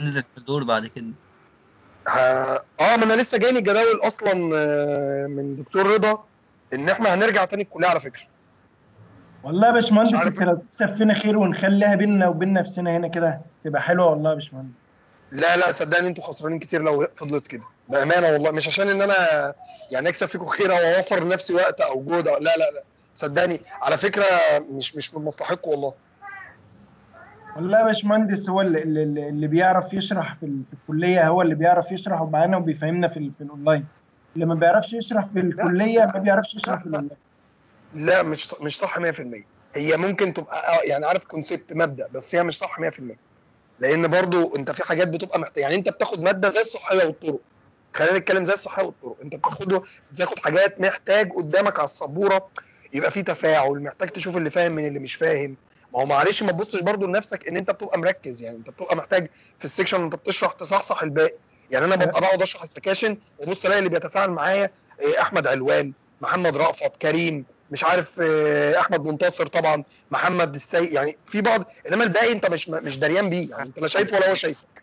ننزل في الدور بعد كده. آه ما أنا لسه جايني الجداول أصلا آه، من دكتور رضا إن إحنا هنرجع تاني الكلية على فكرة. والله يا باشمهندس. انت لو تكسب فينا خير ونخليها بينا وبين نفسنا هنا كده تبقى حلوة والله يا باشمهندس. لا لا صدقني أنتوا خسرانين كتير لو فضلت كده. بأمانة والله مش عشان إن أنا يعني أكسب فيكم خير أو أوفر لنفسي وقت أو جهد لا لا لا. صدقني على فكرة مش مش من مصلحتكم والله. والله يا باشمهندس هو اللي, اللي, اللي بيعرف يشرح في, في الكلية هو اللي بيعرف يشرح معانا وبيفهمنا في, في الاونلاين اللي ما بيعرفش يشرح في الكلية ما بيعرفش يشرح في الاونلاين لا مش مش صح 100% هي ممكن تبقى آه، يعني عارف concept مبدأ بس هي مش صح 100% لأن برضو أنت في حاجات بتبقى محتاج يعني أنت بتاخد مادة زي الصحية والطرق. خلينا نتكلم زي الصحية والطرق. أنت بتاخده بتاخد حاجات محتاج قدامك على السبورة يبقى في تفاعل محتاج تشوف اللي فاهم من اللي مش فاهم. ما هو معلش ما تبصش برضو لنفسك ان انت بتبقى مركز يعني انت بتبقى محتاج في ال section انت بتشرح تصحصح الباقي. يعني أنا ببقى بقعد اشرح السكاشن وبص الاقي اللي بيتفاعل معايا إيه، احمد علوان محمد رأفت كريم مش عارف آه، احمد منتصر طبعا محمد السيد يعني في بعض انما الباقي انت مش مش دريان بيه يعني انت لا شايفه ولا هو شايفك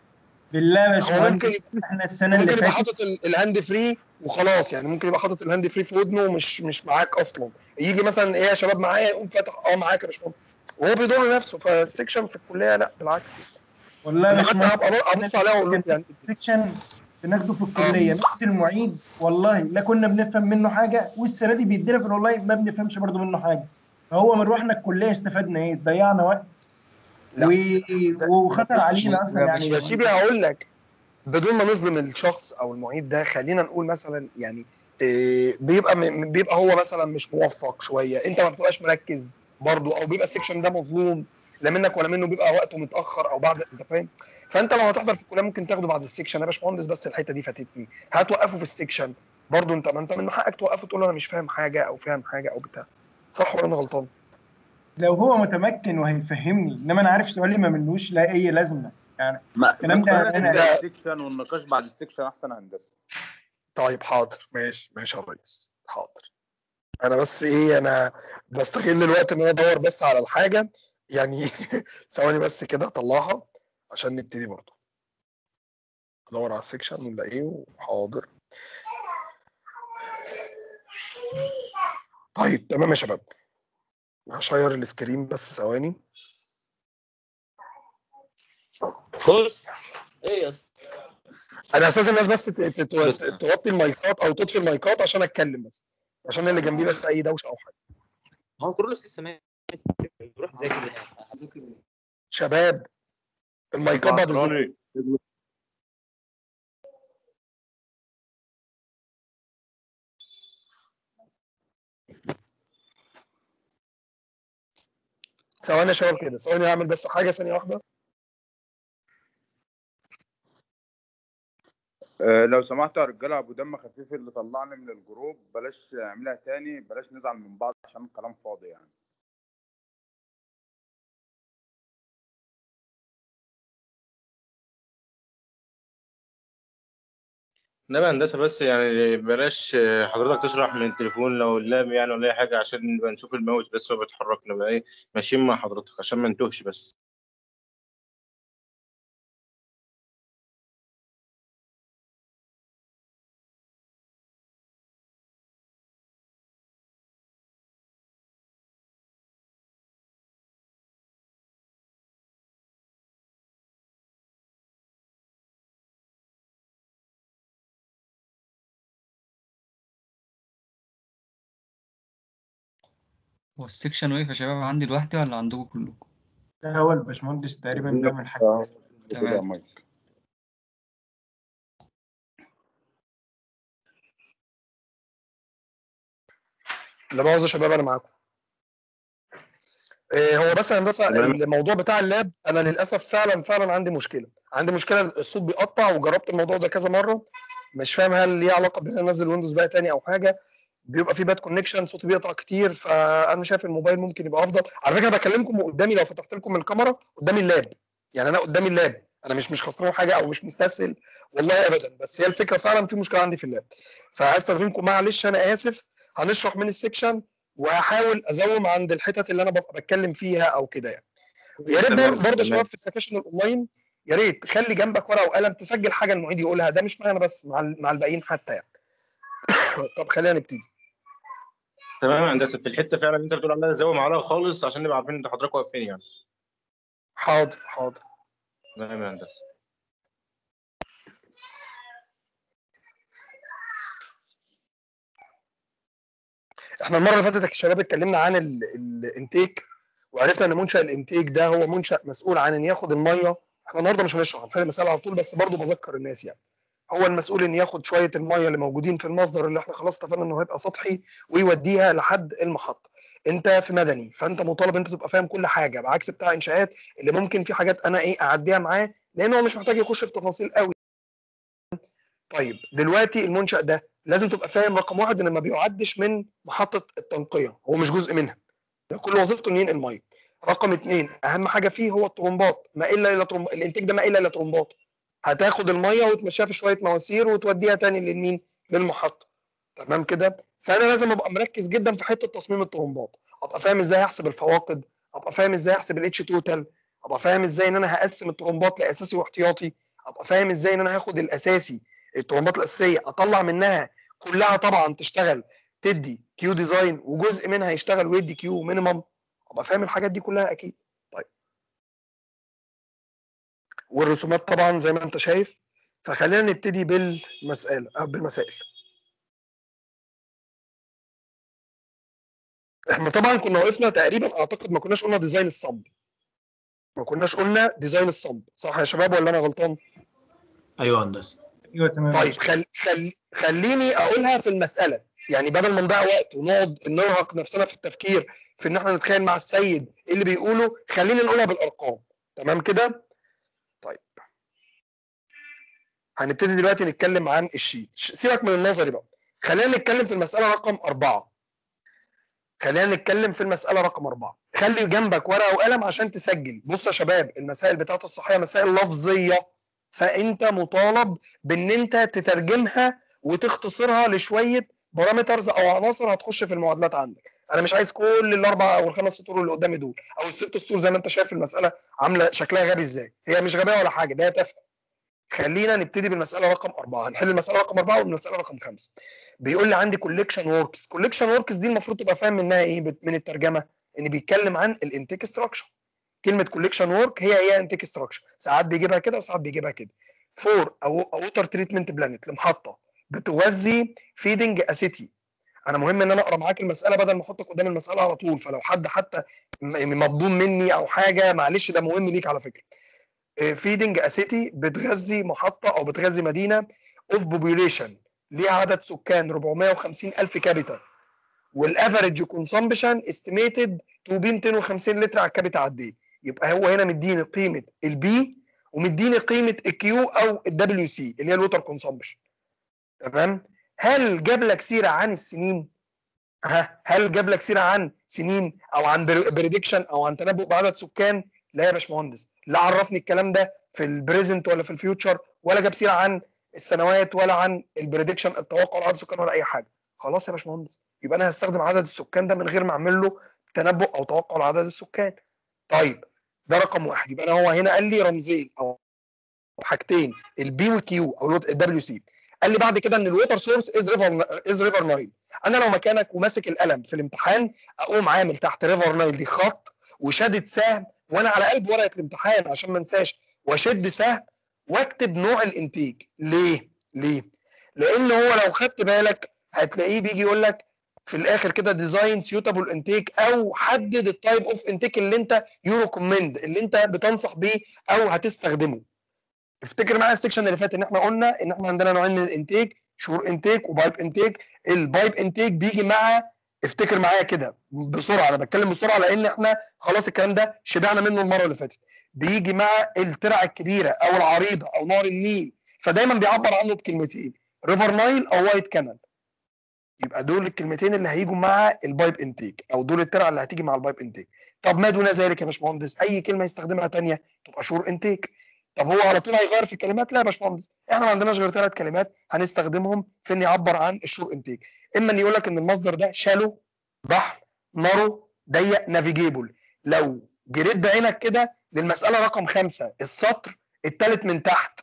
بالله يا باشمهندس ممكن إحنا السنة ممكن اللي يبقى فاتت حاطط ال- ال hand free وخلاص يعني ممكن يبقى حاطط ال hand free في ودنه ومش مش معاك أصلا. يجي مثلا إيه يا شباب معايا يقوم فاتح آه معاك يا باشمهندس. وهو بيضر نفسه فال section في الكلية لا بالعكس. والله باشمهندس هبقى أبص عليها وأقول يعني. section بناخده في الكلية نفس المعيد والله لا كنا بنفهم منه حاجة والسنة دي بيدينا في الأونلاين ما بنفهمش برضه منه حاجة. فهو من روحنا الكلية استفدنا إيه؟ ضيعنا وقت. و... وخطر علينا أصلا يعني. يا سيدي هقول لك بدون ما نظلم الشخص أو المعيد ده خلينا نقول مثلا يعني إيه، بيبقى بيبقى هو مثلا مش موفق شوية أنت ما بتبقاش مركز. برضه أو بيبقى ال section ده مظلوم لا منك ولا منه بيبقى وقته متأخر أو بعد أنت فاهم؟ فأنت لو هتحضر في الكلية ممكن تاخده بعد ال section. يا باشمهندس بس الحتة دي فاتتني. هتوقفه في ال section. برضه أنت ما أنت من حقك توقفه تقول له أنا مش فاهم حاجة أو فاهم حاجة أو بتاع. صح ولا أنا غلطان؟ لو هو متمكن وهيفهمني. إنما أنا عارف سؤالي ما منوش لا أي لازمة. يعني ما الكلام ده ال section والنقاش بعد ال section أحسن هندسة. طيب حاضر. ماشي ماشي يا ريس. حاضر. أنا بس إيه أنا بستغل الوقت ان أنا ادور بس على الحاجة يعني ثواني بس كده اطلعها عشان نبتدي برضه. ادور على ال section ولا إيه؟ حاضر طيب تمام يا شباب. هشير ال screen بس ثواني. بص إيه يا أنا أساسا الناس بس توطي المايكات أو تطفي المايكات عشان اتكلم بس. عشان اللي جنبي بس أي دوشة أو حاجة. هو كرولوس لسه مات روح ذاكر شباب المايكات بعد ثواني يا شباب كده. ثواني اعمل بس حاجة ثانية واحدة. آه، لو سمحتوا يا رجالة أبو دم خفيف اللي طلعني من ال group بلاش اعملها تاني بلاش نزعل من بعض عشان الكلام فاضي يعني. انما هندسة بس يعني بلاش حضرتك تشرح من التليفون لو ال lap يعني ولا أي حاجة عشان نبقى نشوف الماوس بس هو بيتحرك نبقى إيه ماشيين مع حضرتك عشان ما نتوهش بس. هو ال section واقف يا شباب عندي لوحدي ولا عندكم كلكم؟ ده هو الباشمهندس تقريبا بيعمل حاجة آه، تمام. لا مؤاخذة يا شباب أنا معاكم إيه هو بس يا هندسة. الموضوع بتاع ال lap أنا للأسف فعلا فعلا عندي مشكلة عندي مشكلة الصوت بيقطع وجربت الموضوع ده كذا مرة مش فاهم هل ليه علاقة بإن أنا أنزل Windows بقى تاني أو حاجة بيبقى في bad connection صوتي بيقطع كتير فأنا شايف الموبايل ممكن يبقى أفضل. على فكرة بكلمكم وقدامي لو فتحت لكم الكاميرا قدامي ال lap. يعني أنا قدامي ال lap. أنا مش مش خسران حاجة أو مش مستسهل والله ابدا. بس هي الفكرة فعلا في مشكلة عندي في ال lap. فاستاذنكم معلش أنا آسف. هنشرح من ال section وهحاول أزوم عند الحتت اللي أنا ببقى بتكلم فيها أو كده يعني. يا ريت برضه. شباب في السكاشن الاونلاين يا ريت خلي جنبك ورقة وقلم تسجل حاجة المعيد يقولها. ده مش معانا بس مع مع الباقيين حتى يعني. طب خلينا نبتدي. تمام يا هندسة في الحتة فعلا أنت بتقول عليها زاوية معلقه خالص عشان نبقى عارفين انت حضرتك واقف فين يعني. حاضر حاضر. تمام يا هندسة. إحنا المرة اللي فاتت يا شباب اتكلمنا عن ال- الانتيك وعرفنا إن منشأ الانتيك ده هو منشأ مسؤول عن إن ياخد المية. إحنا النهارده مش هنشرح هنحل المساله على طول بس برضه بذكر الناس يعني. هو المسؤول إن ياخد شوية المية اللي موجودين في المصدر اللي إحنا خلاص اتفقنا إنه هيبقى سطحي ويوديها لحد المحطة. أنت في مدني فأنت مطالب أنت تبقى فاهم كل حاجة بعكس بتاع إنشاءات اللي ممكن في حاجات أنا إيه أعديها معاه لأن هو مش محتاج يخش في تفاصيل قوي. طيب دلوقتي المنشأ ده لازم تبقى فاهم رقم واحد إن ما بيعدش من محطة التنقية هو مش جزء منها. ده كل وظيفته انه ينقل مية. رقم اثنين أهم حاجة فيه هو الطرمبات ما إلا إلا طرمبات الإنتاج ده ما إلا إلا طرمبات. هتاخد المية وتمشيها في شوية مواسير وتوديها تاني للمين؟ للمحطة. تمام كده؟ فأنا لازم أبقى مركز جدا في حتة تصميم الطرمبات. أبقى فاهم إزاي أحسب الفواقد أبقى فاهم إزاي أحسب ال H total أبقى فاهم إزاي إن أنا هقسم الطرمبات لأساسي واحتياطي أبقى فاهم إزاي إن أنا هاخد الأساسي الطرمبات الأساسية أطلع منها كلها طبعا تشتغل تدي Q design وجزء منها يشتغل ويدي Q minimum أبقى فاهم الحاجات دي كلها أكيد. والرسومات طبعا زي ما انت شايف. فخلينا نبتدي بالمسألة أو بالمسائل. إحنا طبعا كنا وقفنا تقريبا أعتقد ما كناش قلنا design ال sump. ما كناش قلنا design ال sump. صح يا شباب ولا أنا غلطان؟ أيوه هندسة. أيوه تمام. طيب خل... خل... خليني أقولها في المسألة. يعني بدل ما نضيع وقت ونقعد نرهق نفسنا في التفكير في إن إحنا نتخيل مع السيد إيه اللي بيقوله؟ خلينا نقولها بالأرقام. تمام كده طيب هنبتدي دلوقتي نتكلم عن ال sheet. سيبك من النظري بقى. خلينا نتكلم في المسألة رقم أربعة. خلينا نتكلم في المسألة رقم أربعة. خلي جنبك ورقة وقلم عشان تسجل. بص يا شباب المسائل بتاعت الصحية مسائل لفظية. فأنت مطالب بإن أنت تترجمها وتختصرها لشوية parameters أو عناصر هتخش في المعادلات عندك. أنا مش عايز كل الأربع أو الخمس سطور اللي قدامي دول أو الست سطور زي ما أنت شايف المسألة عاملة شكلها غبي إزاي. هي مش غبية ولا حاجة ده تافهة. خلينا نبتدي بالمسألة رقم أربعة. هنحل المسألة رقم أربعة والمسألة رقم خمسة. بيقول لي عندي collection works collection works دي المفروض تبقى فاهم منها إيه؟ من الترجمة. إن بيتكلم عن ال intake structure كلمة collection work هي هي intake structure ساعات بيجيبها كده وساعات بيجيبها كده. for a water treatment plant لمحطه بتغذي feeding a city أنا مهم إن أنا أقرأ معاك المسألة بدل ما أحطك قدام المسألة على طول. فلو حد حتى م- مبدون مني أو حاجة معلش ده مهم ليك على فكرة. feeding a city بتغذي محطة أو بتغذي مدينة of population ليها عدد سكان 450 ألف capita وال average consumption estimated to be 250 لتر على ال capita قد إيه يبقى هو هنا مديني قيمة ال P ومديني قيمة الكيو أو الدبليو سي اللي هي ال water consumption تمام؟ هل جاب لك سيرة عن السنين؟ ها؟ هل جاب لك سيرة عن سنين أو عن prediction أو عن تنبؤ بعدد سكان؟ لا يا باشمهندس لا عرفني الكلام ده في ال present ولا في ال future ولا جاب سيرة عن السنوات ولا عن ال prediction التوقع لعدد السكان ولا أي حاجة. خلاص يا باشمهندس يبقى أنا هستخدم عدد السكان ده من غير ما أعمل له تنبؤ أو توقع لعدد السكان. طيب ده رقم واحد. يبقى أنا هو هنا قال لي رمزين أو حاجتين البي وكيو أو الدبليو سي قال لي بعد كده إن ال water source is river is river Nile أنا لو مكانك وماسك القلم في الامتحان أقوم عامل تحت river Nile دي خط وشادد سهم وأنا على قلب ورقة الامتحان عشان ما انساش وأشد سهم وأكتب نوع ال intake. ليه؟ ليه؟ لأن هو لو خدت بالك هتلاقيه بيجي يقول لك في الآخر كده design suitable intake أو حدد ال type of intake اللي أنت you recommend اللي أنت بتنصح بيه أو هتستخدمه. افتكر معايا السكشن اللي فات إن إحنا قلنا إن إحنا عندنا نوعين من ال intake shore intake و pipe intake ال pipe intake بيجي مع افتكر معايا كده بسرعة أنا بتكلم بسرعة لأن إحنا خلاص الكلام ده شبعنا منه المرة اللي فاتت. بيجي مع الترع الكبيرة أو العريضة أو نهر النيل فدايما بيعبر عنه بكلمتين river Nile أو wide canal يبقى دول الكلمتين اللي هيجوا مع ال pipe intake أو دول الترع اللي هتيجي مع ال pipe intake طب ما دون ذلك يا باشمهندس أي كلمة يستخدمها تانية تبقى shore intake طب هو على طول هيغير في الكلمات؟ لا يا باشمهندس. إحنا ما عندناش غير ثلاث كلمات هنستخدمهم في ان يعبر عن ال shore intake إما ان يقول لك إن المصدر ده shallow ضحل narrow ضيق navigable لو جريت بعينك كده للمسألة رقم خمسة السطر التالت من تحت.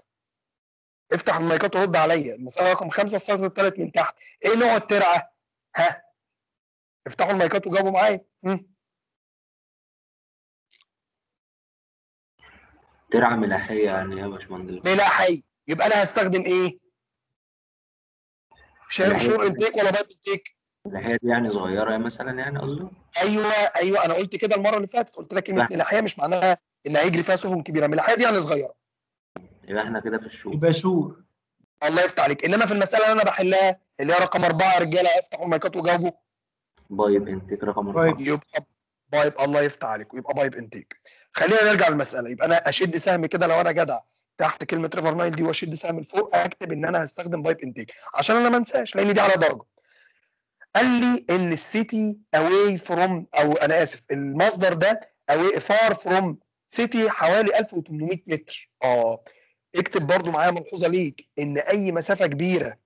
افتح المايكات ورد عليا. المسألة رقم خمسة السطر التالت من تحت. إيه نوع الترعة؟ ها؟ افتحوا المايكات وجاوبوا معايا. مم. ترعة ملاحية يعني يا باشمهندس. ملاحي يبقى أنا هستخدم إيه؟ شايف. shore intake ولا pipe intake ملاحية دي يعني صغيرة مثلا يعني قصدي أيوه أيوه. أنا قلت كده المرة اللي فاتت. قلت لك كلمة لا. ملاحية مش معناها إن هيجري فيها سفن كبيرة. ملاحية دي يعني صغيرة. يبقى إحنا كده في ال shore. يبقى shore. الله يفتح عليك. إنما في المسألة اللي أنا بحلها اللي هي رقم أربعة يا رجالة أفتحوا المايكات وجاوبوا. pipe intake رقم أربعة. pipe. يبقى pipe. الله يفتح عليك يبقى pipe intake. خلينا نرجع للمسألة. يبقى أنا أشد سهم كده لو أنا جدع تحت كلمة river Nile دي وأشد سهم لفوق أكتب إن أنا هستخدم pipe intake عشان أنا ما أنساش لأن دي على درجة. قال لي إن ال city away from أو أنا آسف المصدر ده away far from city حوالي 1800 متر. آه. اكتب برضو معايا ملحوظة ليك إن أي مسافة كبيرة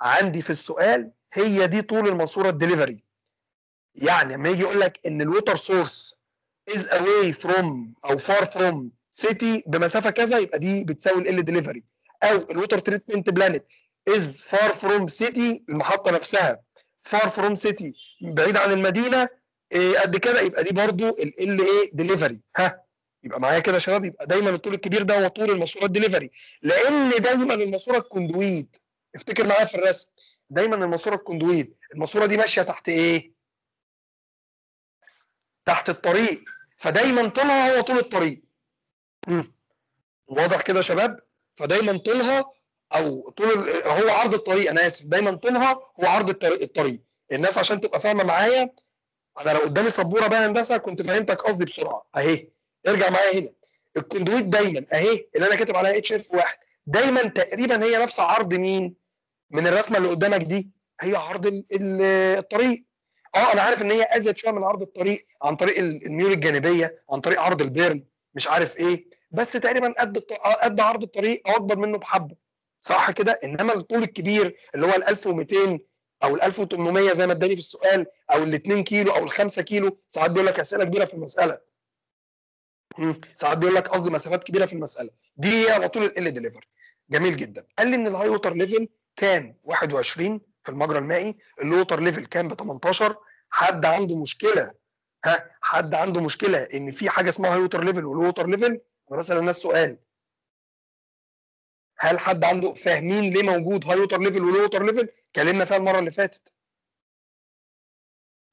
عندي في السؤال هي دي طول الماسورة الدليفري. يعني لما يجي يقول لك إن ال water source is away from أو far from city بمسافة كذا يبقى دي بتساوي ال ديليفري أو ال water treatment plant is far from city المحطة نفسها far from city بعيد عن المدينة إيه قد كده يبقى دي برضو ال إيه ديليفري ها يبقى معايا كده يا شباب؟ يبقى دايما الطول الكبير ده هو طول الماسورة الدليفري لأن دايما الماسورة ال conduit افتكر معايا في الرسم دايما الماسورة ال conduit الماسورة دي ماشية تحت إيه؟ تحت الطريق. فدايما طولها هو طول الطريق. واضح كده يا شباب؟ فدايما طولها أو طول هو عرض الطريق أنا آسف. دايما طولها هو عرض الطريق. الناس عشان تبقى فاهمة معايا أنا لو قدامي سبورة بقى هندسة كنت فهمتك قصدي بسرعة. أهي. ارجع معايا هنا. ال conduit دايما أهي اللي أنا كاتب عليها اتش اف واحد. دايما تقريبا هي نفس عرض مين؟ من الرسمة اللي قدامك دي. هي عرض ال- ال- الطريق. آه أنا عارف ان هي ازيد شوية من عرض الطريق عن طريق ال- الميول الجانبية عن طريق عرض ال berm مش عارف إيه. بس تقريبا قد الط- قد عرض الطريق أو اكبر منه بحبة. صح كده؟ انما الطول الكبير اللي هو ال 1200 أو ال 1800 زي ما اداني في السؤال أو ال 2 كيلو أو ال 5 كيلو ساعات بيقول لك أسئلة كبيرة في المسألة. ساعات بيقول لك قصدي مسافات كبيرة في المسألة. دي هي على طول ال ديليفر جميل جدا. قال لي إن ال high water level كان 21 في المجرى المائي ال low water level كان ب 18 حد عنده مشكلة؟ ها؟ حد عنده مشكلة إن في حاجة اسمها high water level و low water level؟ أنا بسال الناس سؤال. هل حد عنده فاهمين ليه موجود high water level و low water level؟ اتكلمنا فيها المرة اللي فاتت.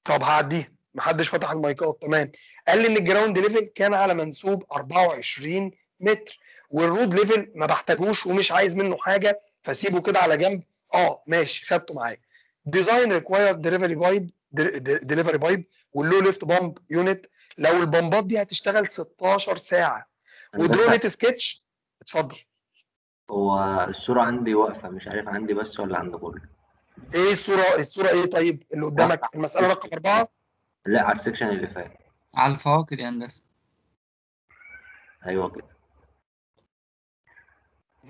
طب هعديها. محدش فتح المايكات. تمام. قال لي إن ال ground level كان على منسوب 24 متر وال road level ما بحتاجوش ومش عايز منه حاجة فسيبه كده على جنب. آه ماشي خدته معايا. design required delivery pipe delivery pipe وال low lift pump unit لو ال pump ات دي هتشتغل 16 ساعة. و draw net sketch اتفضل. هو الصورة عندي واقفة مش عارف عندي بس ولا عند كله إيه الصورة؟ الصورة إيه طيب؟ اللي قدامك المسألة رقم أربعة؟ لا على ال section اللي فات. على الفواكه يا هندسة. أيوه كده.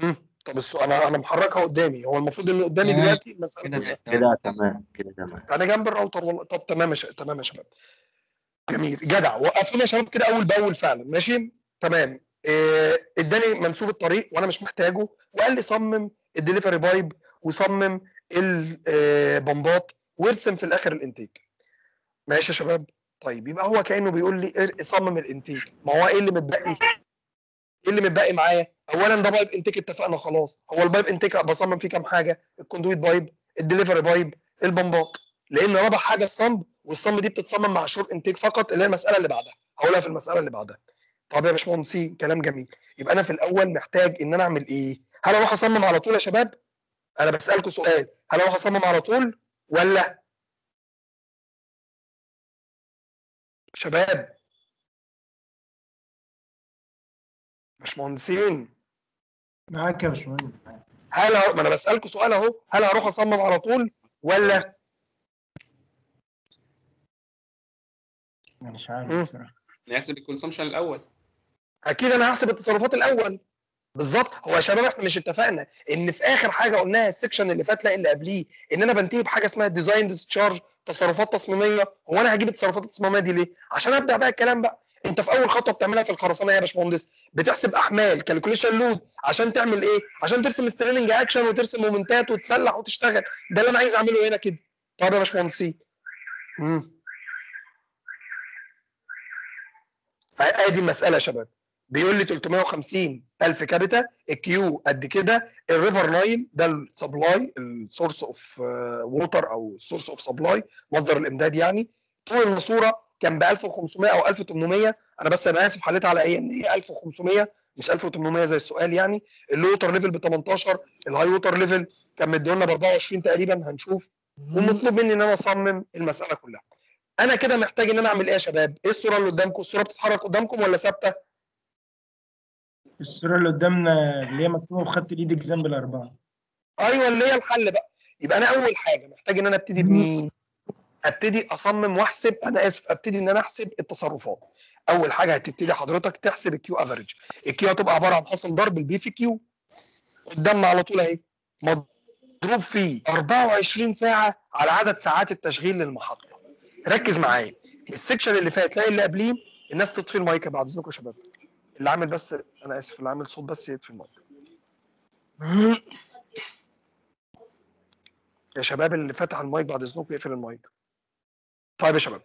مم. طب السؤال أنا أنا محركها قدامي. هو المفروض إن قدامي. دلوقتي؟ المساله كده تمام كده تمام. أنا جنب الراوتر والله. طب تمام يا ش... تمام يا شباب. جميل. جدع. وقفونا يا شباب كده أول بأول فعلا. ماشي؟ تمام. إيه، اداني منسوب الطريق وأنا مش محتاجه. وقال لي صمم ال delivery pipe وصمم ال pump ات وارسم في الآخر ال intake. ماشي يا شباب؟ طيب يبقى هو كأنه بيقول لي إر- صمم ال intake. ما هو إيه اللي متبقي؟ إيه اللي متبقي معايا؟ اولا ده pipe intake اتفقنا خلاص. هو ال pipe intake بصمم فيه كام حاجة؟ الكوندويت بايب الدليفري بايب البمبات. لأن رابع حاجة ال sump وال sump دي بتتصمم مع shore intake فقط اللي هي المسألة اللي بعدها. هقولها في المسألة اللي بعدها. طب يا باشمهندسين كلام جميل. يبقى أنا في الأول محتاج إن أنا أعمل إيه؟ هل أروح أصمم على طول يا شباب؟ أنا بسالكم سؤال. هل أروح أصمم على طول ولا؟ شباب باشمهندسين. معاك يا باشمهندس. هل ما أنا بسالكم سؤال أهو. هل هروح أصمم على طول ولا؟ مش عارف. بصراحة. نحسب ال consumption الأول. أكيد أنا هحسب التصرفات الأول. بالظبط. هو يا شباب إحنا مش اتفقنا إن في آخر حاجة قلناها ال section اللي فات لا اللي قبليه إن أنا بنتهي بحاجة اسمها design discharge تصرفات تصميمية. هو أنا هجيب التصرفات التصميمية دي ليه؟ عشان أبدأ بقى الكلام بقى. أنت في أول خطوة بتعملها في الخرسانة يا باشمهندس بتحسب أحمال calculation load عشان تعمل إيه؟ عشان ترسم straining action وترسم moment ات وتسلح وتشتغل. ده اللي أنا عايز أعمله هنا كده. طب يا باشمهندسين. ادي المساله يا شباب. بيقول لي 350 ألف capita ال Q قد كده ال River Nile ده ال supply ال source of water أو ال source of supply مصدر الإمداد يعني. طول الماسورة كان ب 1500 أو 1800 أنا بس أنا آسف حليتها على إيه؟ إن هي 1500 مش 1800 زي السؤال يعني. ال low water level ب 18 ال high water level كان مدينا ب 24 تقريبا هنشوف. ومطلوب مني إن أنا أصمم المسألة كلها. أنا كده محتاج إن أنا أعمل إيه يا شباب؟ إيه الصورة اللي قدامكم؟ الصورة بتتحرك قدامكم ولا ثابتة؟ الصورة اللي قدامنا اللي هي مكتوبة بخط الإيد example أربعة أيوه اللي هي الحل بقى. يبقى أنا أول حاجة محتاج إن أنا أبتدي بمين؟ أبتدي أصمم وأحسب. أنا آسف أبتدي إن أنا أحسب التصرفات. أول حاجة هتبتدي حضرتك تحسب ال Q average ال Q هتبقى عبارة عن حاصل ضرب ال P في q قدامنا على طول أهي. مضروب فيه 24 ساعة على عدد ساعات التشغيل للمحطة. ركز معايا. ال section اللي فات لا اللي قبليه. الناس تطفي المايك بعد اذنكم يا شباب؟ اللي عامل بس أنا آسف اللي عامل صوت بس يطفي المايك. يا شباب اللي فاتح المايك بعد إذنكم يقفل المايك. طيب يا شباب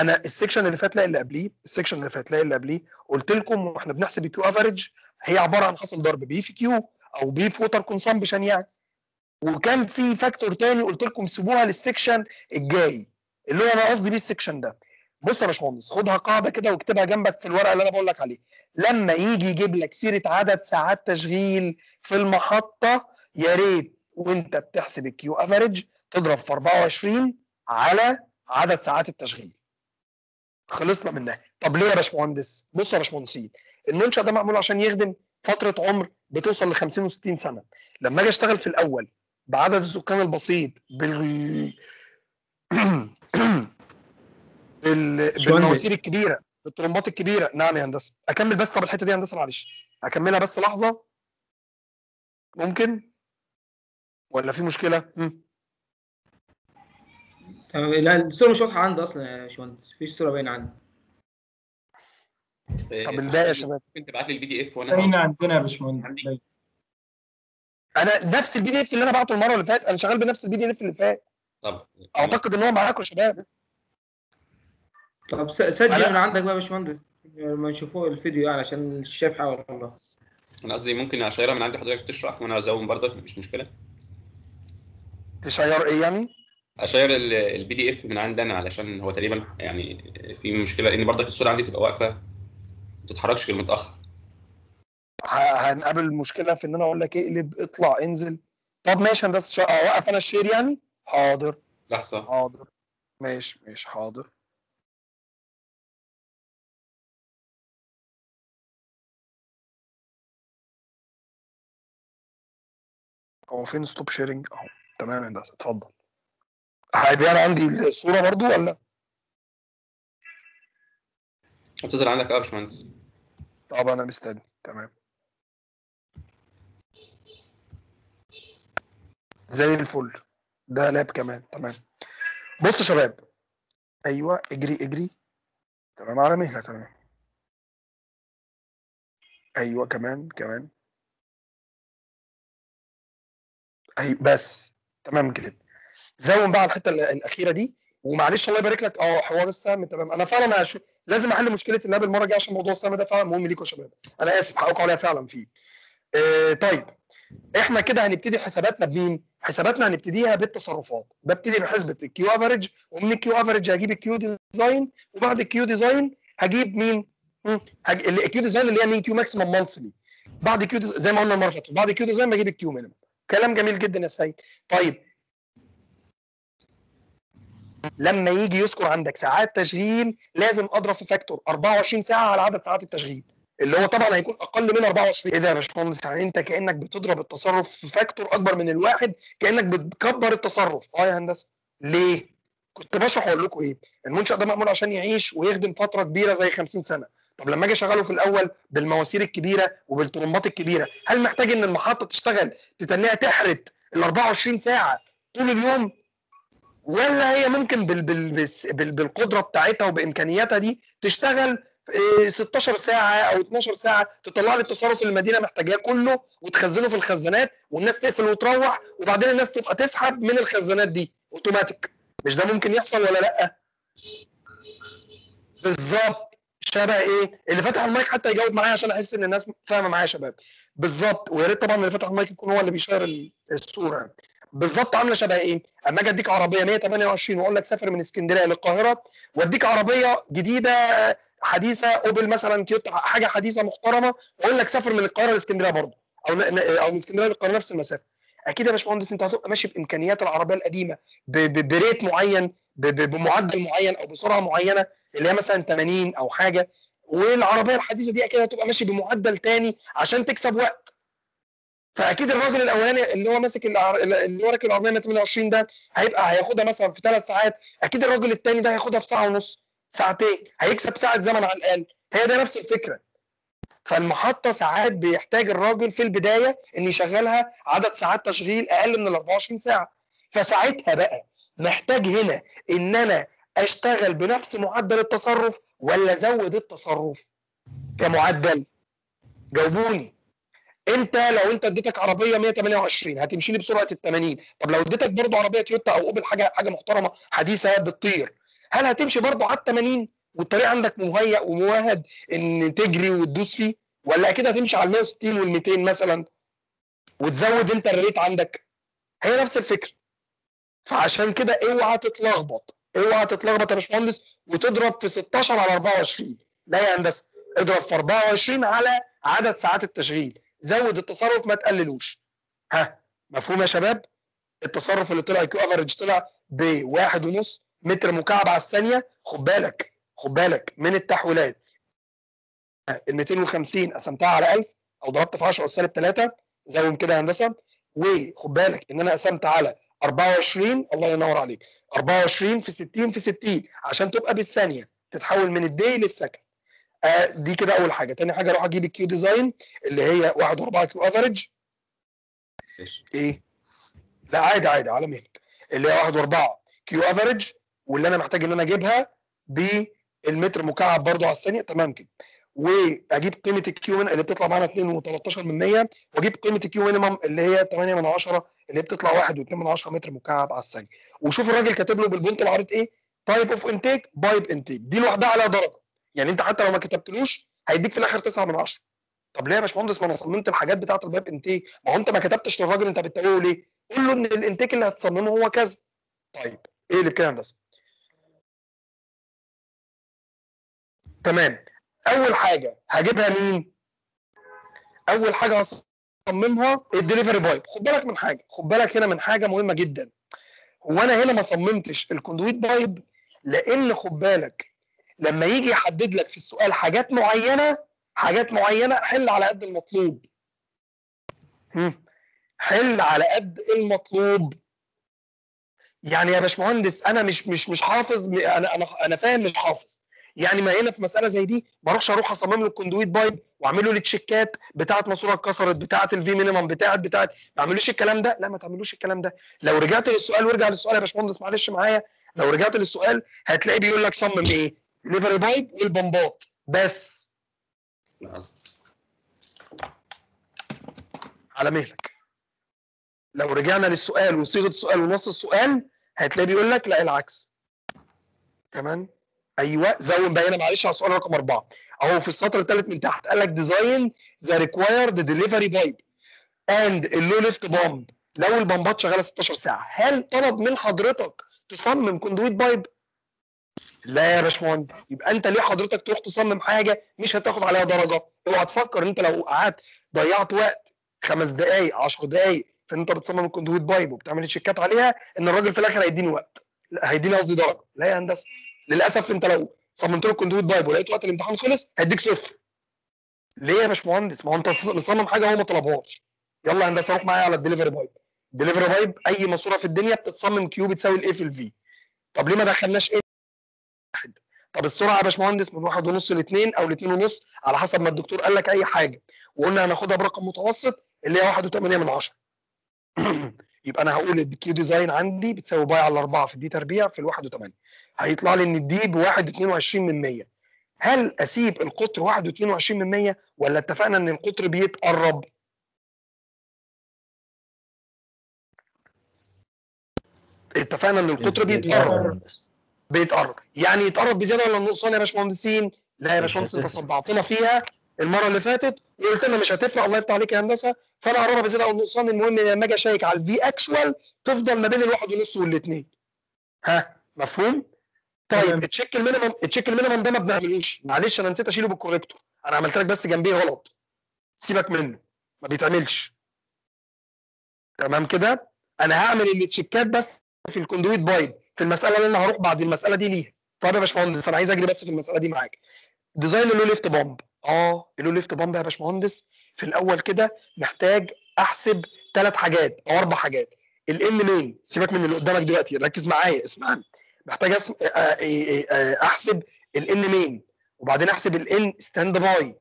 أنا ال section اللي فات لا اللي قبليه ال section اللي فات لا اللي قبليه قلت لكم وإحنا بنحسب ال Q average هي عبارة عن حاصل ضرب P في Q أو P في water consumption يعني. وكان في factor تاني قلت لكم سيبوها لل section الجاي اللي هو أنا قصدي بيه ال section ده. بص يا باشمهندس خدها قاعدة كده واكتبها جنبك في الورقة اللي أنا بقول لك عليه لما يجي يجيب لك سيرة عدد ساعات تشغيل في المحطة يا ريت وأنت بتحسب ال Q average تضرب في 24 على عدد ساعات التشغيل. خلصنا منها. طب ليه يا باشمهندس؟ بص يا باشمهندسين المنشا ده معمول عشان يخدم فترة عمر بتوصل ل 50 و60 سنة. لما أجي أشتغل في الأول بعدد السكان البسيط بال. بالمواسير الكبيرة بالطرمبات الكبيرة. نعم يا هندسة. أكمل بس طب الحتة دي يا هندسة معلش. أكملها بس لحظة. ممكن؟ ولا في مشكلة؟ مم. تمام. لا الصورة مش واضحة عندي أصلا يا باشمهندس. مفيش صورة باينة عندي. طب الباقي يا شباب؟ ممكن تبعت لي ال PDF وأنا باينة عندنا يا باشمهندس. أنا نفس ال PDF اللي أنا بعته المرة اللي فاتت. أنا شغال بنفس ال PDF اللي فات. طب أعتقد إن هو معاكم يا شباب. طب س- سجل من عندك بقى يا باشمهندس. لما نشوفوا الفيديو يعني عشان شايف حاجة والله أنا قصدي ممكن اشيرها من عندي حضرتك تشرح وأنا أزوم برضك مفيش مشكلة. تشير إيه يعني؟ اشير ال PDF من عندي أنا علشان هو تقريبا يعني في مشكلة لأن برضك الصورة عندي بتبقى واقفة ما بتتحركش غير متأخر. ه- هنقابل مشكله في إن أنا أقول لك اقلب اطلع انزل. طب ماشي هندسة أوقف أنا ال share يعني؟ حاضر. لحظة. حاضر. ماشي ماشي حاضر. هو فين stop sharing أهو. تمام يا هندسة اتفضل. هيبقى أنا عندي الصورة برضو ولا؟ بتظهر عندك أه يا باشمهندس. طب أنا مستني. تمام. زي الفل. ده لاب كمان. تمام. بص يا شباب. أيوه اجري اجري. تمام على مهلك تمام أيوه كمان كمان. أيوه بس. تمام كده زوم بقى الحته ال- الأخيرة دي ومعلش الله يبارك لك. آه حوار السهم تمام. أنا فعلا هش... لازم أحل مشكلة ال lap المرة الجاية عشان موضوع السهم ده فعلا مهم ليكم يا شباب. أنا آسف حقكم عليا فعلا فيه. آه طيب. إحنا كده هنبتدي حساباتنا بمين؟ حساباتنا هنبتديها بالتصرفات. ببتدي بحسبة الكيو افريج ومن الكيو افريج هجيب الكيو ديزاين وبعد الكيو ديزاين هجيب مين؟ هج... ال Q design اللي هي مين؟ Q maximum monthly بعد Q des... زي ما قلنا المرة اللي فاتت بعد Q design بجيب ال Q minimum كلام جميل جدا يا سيد طيب. لما يجي يذكر عندك ساعات تشغيل لازم أضرب في factor 24 ساعة على عدد ساعات التشغيل. اللي هو طبعا هيكون أقل من 24 إيه ده يا باشمهندس؟ يعني أنت كأنك بتضرب التصرف في factor أكبر من الواحد كأنك بتكبر التصرف. آه يا هندسة. ليه؟ كنت بشرح أقول لكم إيه المنشأ ده معمول عشان يعيش ويخدم فترة كبيرة زي 50 سنة. طب لما أجي أشغله في الأول بالمواسير الكبيرة وبالطرمبات الكبيرة هل محتاج إن المحطة تشتغل تتنيها تحرت ال 24 ساعة طول اليوم؟ ولا هي ممكن بال بال بال بالقدرة بتاعتها وبإمكانياتها دي تشتغل إيه، 16 ساعة أو 12 ساعة تطلع لي التصرف اللي المدينة محتاجاه كله وتخزنه في الخزانات والناس تقفل وتروح وبعدين الناس تبقى تسحب من الخزانات دي أوتوماتيك. مش ده ممكن يحصل ولا لأ؟ بالظبط. شبه إيه؟ اللي فتح المايك حتى يجاوب معايا عشان أحس إن الناس فاهمة معايا يا شباب. بالظبط. ويا ريت طبعا اللي فتح المايك يكون هو اللي بيشير ال- الصورة. بالظبط. عاملة شبه إيه؟ أما أجي أديك عربية 128 وأقول لك سافر من اسكندرية للقاهرة وأديك عربية جديدة حديثة أوبل مثلا تويوتا حاجة حديثة محترمة وأقول لك سافر من القاهرة لاسكندرية برضه. أو أو من اسكندرية للقاهرة نفس المسافة. أكيد يا باشمهندس أنت هتبقى ماشي بإمكانيات العربية القديمة ب rate معين بمعدل معين أو بسرعة معينة اللي هي مثلا 80 أو حاجة والعربية الحديثة دي أكيد هتبقى ماشي بمعدل تاني عشان تكسب وقت. فأكيد الراجل الأولاني اللي هو ماسك. اللي هو راكب العربية 128 ده هيبقى هياخدها مثلا في ثلاث ساعات. أكيد الراجل التاني ده هياخدها في ساعة ونص ساعتين هيكسب ساعة زمن على الأقل. هي ده نفس الفكرة. فالمحطة ساعات بيحتاج الراجل في البداية إن يشغلها عدد ساعات تشغيل أقل من ال 24 ساعة. فساعتها بقى محتاج هنا إن أنا أشتغل بنفس معدل التصرف ولا أزود التصرف كمعدل؟ جاوبوني. أنت لو أنت اديتك عربية 128 هتمشي لي بسرعة ال 80 طب لو اديتك برضه عربية تويوتا أو أوبل حاجة حاجة محترمة حديثة بتطير هل هتمشي برضه على ال 80 والطريق عندك مهيأ ومؤهد إن تجري وتدوس فيه ولا أكيد هتمشي على ال 160 وال 200 مثلا وتزود أنت الريت عندك. هي نفس الفكرة. فعشان كده اوعى تتلخبط. اوعى تتلخبط يا باشمهندس وتضرب في 16 على 24 لا يا هندسة. اضرب في 24 على عدد ساعات التشغيل. زود التصرف ما تقللوش. ها مفهوم يا شباب؟ التصرف اللي طلع Q average طلع بواحد ونص متر مكعب على الثانية خد بالك. خد بالك من التحويلات ال 250 قسمتها على 1000 أو ضربت في 10 أس سالب 3 zoom كده يا هندسة. وخد بالك إن أنا قسمت على 24 الله ينور عليك. 24 في 60 في 60 عشان تبقى بالثانية تتحول من ال day لل second آه دي كده أول حاجة. تاني حاجة أروح أجيب ال Q design اللي هي 1 و4 Q average. ماشي. إيه؟ لا عادي عادي على مهلك. اللي هي 1 و4 Q average واللي أنا محتاج إن أنا أجيبها بالمتر مكعب برضو على الثانية تمام كده. وأجيب قيمة ال Q من اللي بتطلع معانا 2 و13 من 100 وأجيب قيمة ال Q minimum اللي هي 8 من 10 اللي بتطلع 1 و2 من 10 متر مكعب على الثانية. وشوف الراجل كاتب له بالبنط العريض إيه؟ type of intake pipe intake دي لوحدها عليها درجة. يعني أنت حتى لو ما كتبتلوش هيديك في الآخر 9 من 10 طب ليه يا باشمهندس؟ ما أنا صممت الحاجات بتاعة ال pipe intake ما هو أنت ما كتبتش للراجل أنت بتتابعه ليه؟ قول له إن ال intake اللي هتصممه هو كذا. طيب إيه اللي كده هندسه تمام. أول حاجة هجيبها مين؟ أول حاجة هصممها ال delivery pipe. خد بالك من حاجة خد بالك هنا من حاجة مهمة جدا. هو أنا هنا ما صممتش ال conduit pipe لأن خد بالك لما يجي يحدد لك في السؤال حاجات معينة حاجات معينة حل على قد المطلوب. حل على قد المطلوب. يعني يا باشمهندس أنا مش مش مش حافظ أنا أنا أنا فاهم مش حافظ. يعني ما هنا في مسألة زي دي ما اروحش أروح أصمم له ال conduit pipe واعمل له التشيكات بتاعة ماسورة اتكسرت بتاعة ال V minimum بتاعة بتاعة ما أعملوش الكلام ده؟ لا ما تعملوش الكلام ده. لو رجعت للسؤال وارجع للسؤال يا باشمهندس معلش معايا. لو رجعت للسؤال هتلاقيه بيقول لك صمم إيه؟ delivery pipe والبمبات. بس. على مهلك. لو رجعنا للسؤال وصيغه السؤال ونص السؤال هتلاقيه بيقول لك لا العكس. كمان أيوه زود بقى هنا معلش على السؤال رقم أربعة. أهو في السطر الثالث من تحت قال لك design the required delivery pipe and الـ low lift pump لو الـ pumps شغالة 16 ساعة هل طلب من حضرتك تصمم conduit pipe؟ لا يا باشمهندس. يبقى أنت ليه حضرتك تروح تصمم حاجة مش هتاخد عليها درجة؟ اوعى تفكر إن أنت لو قعدت ضيعت وقت خمس دقائق 10 دقائق في إن أنت بتصمم الـ conduit pipe وبتعمل checks عليها إن الراجل في الآخر هيديني وقت. هيديني قصدي درجة. لا يا هندسة. للأسف أنت لو صممت له الـ conduit pipe ولقيت وقت الامتحان خلص هيديك صفر. ليه يا باشمهندس؟ ما هو أنت مصمم حاجة هو ما طلبهاش. يلا يا هندسة روح معايا على الـ delivery pipe الـ delivery pipe أي ماسورة في الدنيا بتتصمم Q بتساوي الـ A في الـ V طب ليه ما دخلناش N واحد؟ طب السرعة يا باشمهندس من واحد ونص لاثنين أو لاثنين ونص على حسب ما الدكتور قال لك أي حاجة. وقلنا هناخدها برقم متوسط اللي هي 1.8 من 10 يبقى أنا هقول الـ Q design عندي بتساوي π على 4 في الـ D تربيع في الواحد و8 هيطلع لي إن الـ D ب 1.22 من 100 هل أسيب القطر 1.22 من 100 ولا اتفقنا إن القطر بيتقرب؟ اتفقنا إن القطر بيتقرب. بيتقرب. يعني يتقرب بزيادة ولا نقصان يا باشمهندسين؟ لا يا باشمهندس أنت صدعتنا فيها. المرة اللي فاتت وقلت لنا مش هتفرق الله يفتح عليك يا هندسة. فأنا اقربها بزيادة أو نقصان المهم لما أجي أ check على الـ V actual تفضل ما بين الواحد ونص والاثنين ها؟ مفهوم؟ طيب. التشيك المينيمم التشيك المينيمم ده ما بنعملوش معلش أنا نسيت أشيله بالـ corrector أنا عملت لك بس جنبيه غلط. سيبك منه. ما بيتعملش. تمام كده؟ أنا هعمل الـ checks بس في الـ conduit pipe في المسألة اللي أنا هروح بعد المسألة دي ليها. طيب يا باشمهندس أنا عايز أجري بس في المسألة دي معاك. design الـ low lift pump آه الـ low lift pump يا باشمهندس. في الأول كده محتاج أحسب ثلاث حاجات أو أربع حاجات. الـ N main سيبك من اللي قدامك دلوقتي ركز معايا اسمعني. محتاج أسم... آه، آه، آه، أحسب الـ N main وبعدين أحسب الـ N standby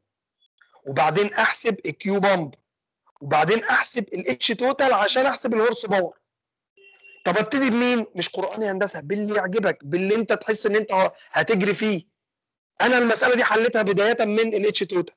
وبعدين أحسب الـ Q pump وبعدين أحسب الـ H total عشان أحسب الـ horse power طب أبتدي بمين؟ مش قرآن يا هندسة باللي يعجبك باللي أنت تحس إن أنت هتجري فيه. أنا المسألة دي حليتها بداية من الـ H total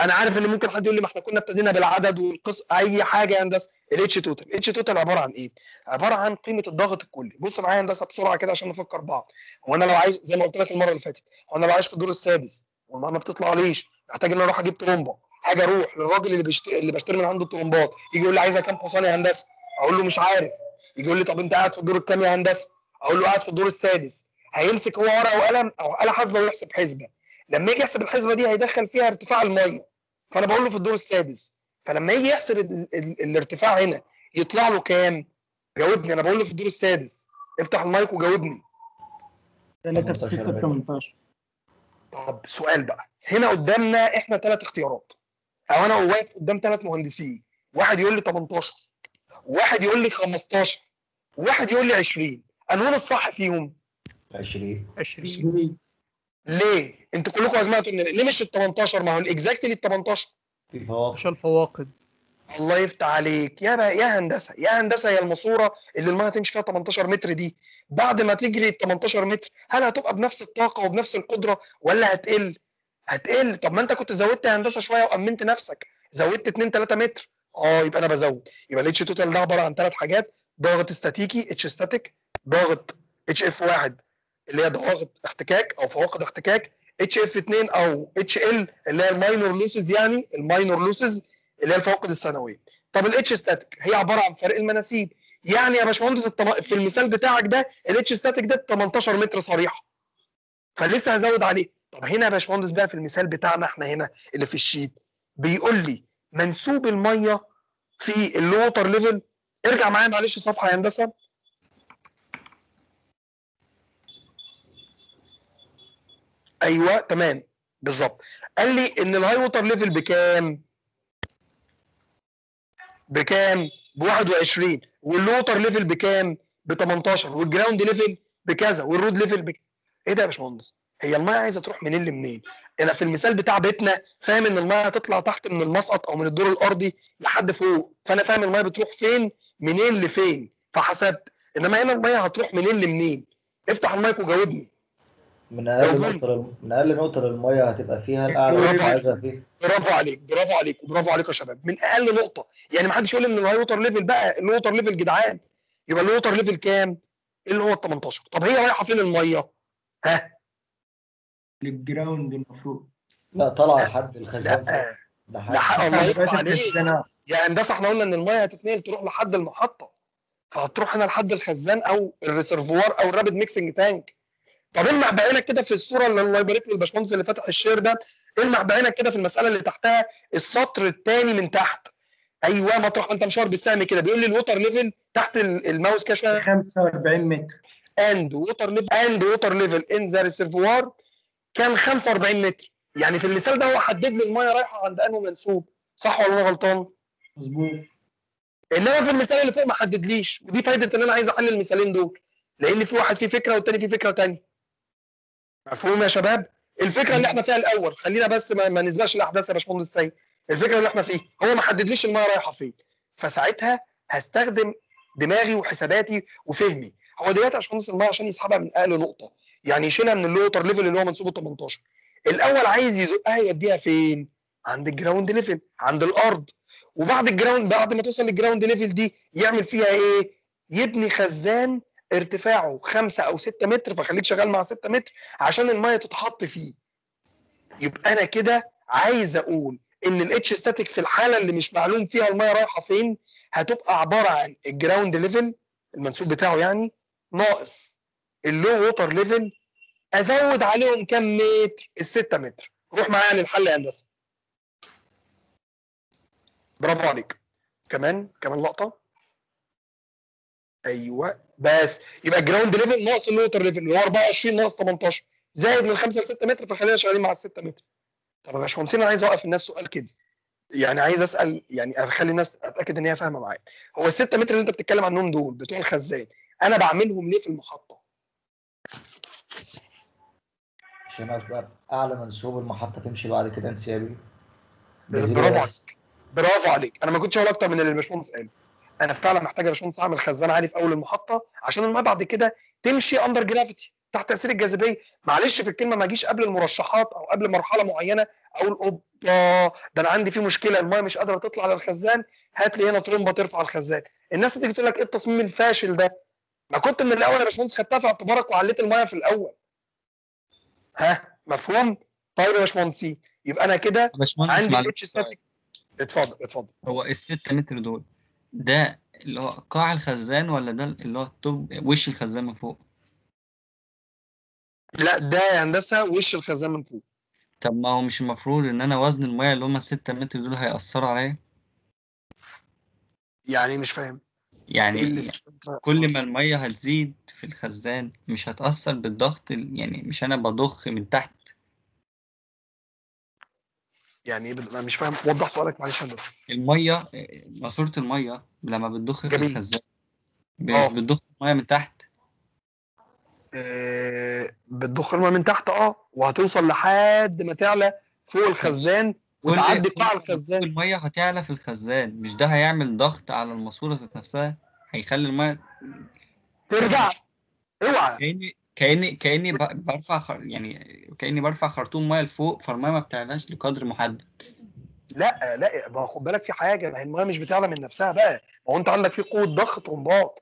أنا عارف إن ممكن حد يقول لي ما إحنا كنا ابتدينا بالعدد والقص أي حاجة يا هندسة. الاتش توتال الاتش توتال عبارة عن إيه؟ عبارة عن قيمة الضغط الكلي. بص معايا يا هندسة بسرعة كده عشان نفكر بعض. هو أنا لو عايز زي ما قلت لك المرة اللي فاتت هو أنا لو عايش في الدور السادس والميه ما بتطلعليش محتاج إن أنا أروح أجيب طرمبة. حاجة أروح للراجل اللي بيشت... اللي بشتري من عنده الطرمبات. يجي يقول لي عايزها كام حصان يا هندسة؟ أقول له مش عارف. يجي يقول لي طب أنت قاعد في الدور الكام يا هندسة؟ أقول له قاعد في الدور السادس. هيمسك هو ورقة وقلم أو آلة حاسبة ويحسب حسبة. لما يجي يحسب الحسبة دي هيدخل فيها ارتفاع المية. فأنا بقول له في الدور السادس. فلما يجي يحسب ال... ال... الارتفاع هنا يطلع له كام؟ جاوبني. أنا بقول له في الدور السادس. افتح المايك وجاوبني. 3 في 6 ب 18 طب سؤال بقى. هنا قدامنا إحنا ثلاث اختيارات. أو أنا واقف قدام ثلاث مهندسين. واحد يقول لي 18 واحد يقول لي 15 واحد يقول لي 20 انهون الصح فيهم؟ 20 20 ليه؟ أنتوا كلكم اجمعتوا ان ليه مش ال 18 ما هو الاكزاكتلي ال 18 في فواكه عشان الفواقد الله يفتح عليك. يا بقى يا هندسة يا هندسة هي الماسورة اللي المية تمشي فيها 18 متر دي بعد ما تجري ال 18 متر هل هتبقى بنفس الطاقة وبنفس القدرة ولا هتقل؟ هتقل. طب ما انت كنت زودت يا هندسة شوية وأمنت نفسك. زودت 2 3 متر. آه يبقى أنا بزود. يبقى الـ H total ده عبارة عن ثلاث حاجات. ضغط استاتيكي H static ضغط H F 1 اللي هي ضغط احتكاك أو فواقد احتكاك H F 2 أو H L اللي هي الـ minor losses يعني الـ minor losses اللي هي الفواقد الثانويه طب الـ H static هي عبارة عن فرق المناسيب. يعني يا باشمهندس في المثال بتاعك ده الـ H static ده 18 متر صريحه فلسه هزود عليه. طب هنا يا باشمهندس بقى في المثال بتاعنا إحنا هنا اللي في الـ sheet بيقول لي منسوب المية في الـ low water level ارجع معايا معلش صفحة يا هندسة. أيوه تمام بالظبط قال لي إن الـ high water level بكام؟ بكام؟ ب 21 والـ low water level بكام؟ ب 18 والـ ground level بكذا والـ road level بك... إيه ده يا باشمهندس؟ هي المية عايزة تروح منين لمنين؟ أنا في المثال بتاع بيتنا فاهم إن المية هتطلع تحت من المسقط أو من الدور الأرضي لحد فوق فأنا فاهم المية بتروح فين منين لفين فحسبت إنما هنا المية هتروح منين لمنين؟ افتح المايك وجاوبني من أقل. نقطة من أقل نقطة للمية هتبقى فيها الاعلى برافو نقطه عليك. عايزها فيه برافو عليك برافو عليك وبرافو عليك يا شباب من أقل نقطة يعني ما حدش يقول إن الـ high water level بقى الـ low water level يا جدعان يبقى الـ low water level كام؟ اللي هو ال 18 طب هي رايحة فين المية؟ ها؟ للـ ground المفروض لا طالعة لحد الخزان لا ده حاجة الله يفتح عليك. يا هندسة إحنا قلنا إن المية هتتنقل تروح لحد المحطة فهتروح هنا لحد الخزان أو الـ reservoir أو الـ rapid mixing tank طب المع بعينك كده في الصورة اللي الله يبارك له الباشمهندس اللي فتح الـ share ده؟ المع بعينك كده في المسألة اللي تحتها؟ السطر الثاني من تحت. أيوه مطرح. ما انت مشاور بالسهم كده. بيقول لي الـ water level تحت ال- الماوس كده شوية. 45 متر. and water level and water level in the reservoir كان 45 متر. يعني في المثال ده هو حدد لي المية رايحة عند أنه منسوب. صح ولا أنا غلطان؟ مظبوط. إنما في المثال اللي فوق ما حددليش. ودي فايدة إن أنا عايز احل المثالين دول. لأن في واحد فيه فكرة والتاني فيه فكرة تانية. مفهوم يا شباب؟ الفكرة اللي إحنا فيها الأول خلينا بس ما, ما نسبقش الأحداث يا باشمهندس سيد. الفكرة اللي إحنا فيه هو ما حددليش الميه رايحة فين. فساعتها هستخدم دماغي وحساباتي وفهمي. هو دلوقتي يا باشمهندس الميه عشان يسحبها من أقل نقطة. يعني يشيلها من الـ low water level اللي هو منسوبه 18 الأول عايز يزقها يوديها فين؟ عند الـ ground level عند الأرض. وبعد الـ ground بعد ما توصل للـ ground level دي يعمل فيها إيه؟ يبني خزان ارتفاعه 5 أو 6 متر فخليك شغال مع 6 متر عشان المية تتحط فيه. يبقى أنا كده عايز أقول إن ال H static في الحالة اللي مش معلوم فيها المية رايحة فين هتبقى عبارة عن ال ground level المنسوب بتاعه يعني ناقص ال low water level أزود عليهم كام متر؟ الستة متر. روح معايا للحل يا هندسة. برافو عليك. كمان كمان لقطة. أيوه. بس. يبقى ال ground level ناقص ال low water level اللي هو 24 ناقص 18 زائد من 5 ل 6 متر فخلينا شغالين مع ال 6 متر. طب يا باشمهندس أنا عايز أوقف الناس سؤال كده. يعني عايز أسأل يعني أخلي الناس أتأكد إن هي فاهمة معايا. هو ال 6 متر اللي أنت بتتكلم عنهم دول بتوع الخزان أنا بعملهم ليه في المحطة؟ عشان ابقى أعلى منسوب المحطة تمشي بعد كده انسيابي برافو عليك. برافو عليك. أنا ما كنتش هقول أكتر من اللي الباشمهندس قال أنا فعلا محتاج يا باشمهندس اعمل خزان عالي في أول المحطة عشان الميه بعد كده تمشي under gravity تحت تأثير الجاذبية. معلش في الكلمة ما اجيش قبل المرشحات أو قبل مرحلة معينة أقول أوبا ده أنا عندي في مشكلة المية مش قادرة تطلع على الخزان هات لي هنا طرمبة ترفع الخزان. الناس تيجي تقول لك إيه التصميم الفاشل ده؟ ما كنت من الأول يا باشمهندس خدتها في اعتبارك وعليت المية في الأول. ها؟ مفهوم؟ طيب يا باشمهندسين يبقى أنا كده باشمهندس عندي ستاتيك اتفضل اتفضل. هو الستة متر دول ده اللي هو قاع الخزان ولا ده اللي هو التوب وش الخزان من فوق؟ لا ده يا هندسة وش الخزان من فوق. طب ما هو مش المفروض إن أنا وزن المية اللي هما الستة متر دول هيأثروا عليا؟ يعني مش فاهم. يعني اللي كل ما المية هتزيد في الخزان مش هتأثر بالضغط ال- يعني مش أنا بضخ من تحت يعني إيه أنا مش فاهم وضح سؤالك معلش هندسة. المية ماسورة المية لما بتضخ. الخزان آه. بتضخ المية من تحت؟ آه، بتضخ المية من تحت آه وهتوصل لحد ما تعلى فوق الخزان وتعدي قاع الخزان. المية هتعلى في الخزان مش ده هيعمل ضغط على الماسورة ذات نفسها؟ هيخلي المية ترجع. أوعى. كأني ب- برفع خر... يعني كأني برفع خرطوم مية لفوق فالمية ما بتعلاش لقدر محدد. لا لا ما هو خد بالك في حاجة ما هي المية مش بتعلى من نفسها بقى. ما هو انت عندك في قوة ضخ طرمبات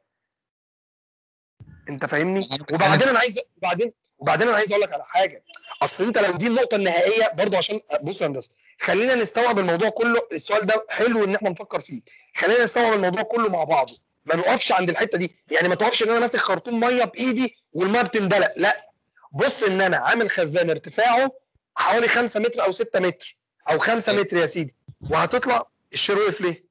انت فاهمني؟ وبعدين أنا عايز وبعدين وبعدين أنا عايز أقول لك على حاجة. اصل انت لو دي النقطة النهائية برضو عشان بص يا هندسة خلينا نستوعب الموضوع كله. السؤال ده حلو ان إحنا نفكر فيه. خلينا نستوعب الموضوع كله مع بعضه. ما نقفش عند الحتة دي. يعني ما تقفش إن أنا ماسك خرطوم مية بإيدي والمية بتندلق. لا. بص إن أنا عامل خزان ارتفاعه حوالي 5 متر أو 6 متر أو 5 متر يا سيدي. وهتطلع الشير وقف ليه؟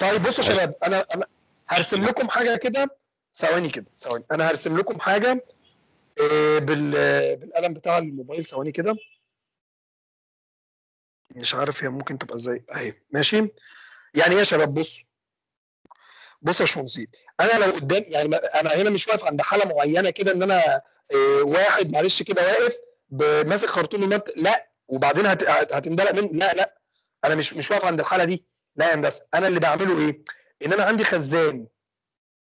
طيب بصوا يا شباب أنا أنا هرسم لكم حاجة كده. ثواني كده ثواني. أنا هرسم لكم حاجة آه، بال بالقلم بتاع الموبايل. ثواني كده. مش عارف هي ممكن تبقى إزاي. أهي. ماشي؟ يعني إيه يا شباب؟ بص بص يا باشمهندسين أنا لو قدام يعني أنا هنا مش واقف عند حالة معينة كده إن أنا آه، واحد معلش كده واقف ماسك خرطوم المنت لا وبعدين هت- هت- هتندلق منه لا لا أنا مش مش واقف عند الحالة دي لا يا هندسة أنا اللي بعمله إيه؟ إن أنا عندي خزان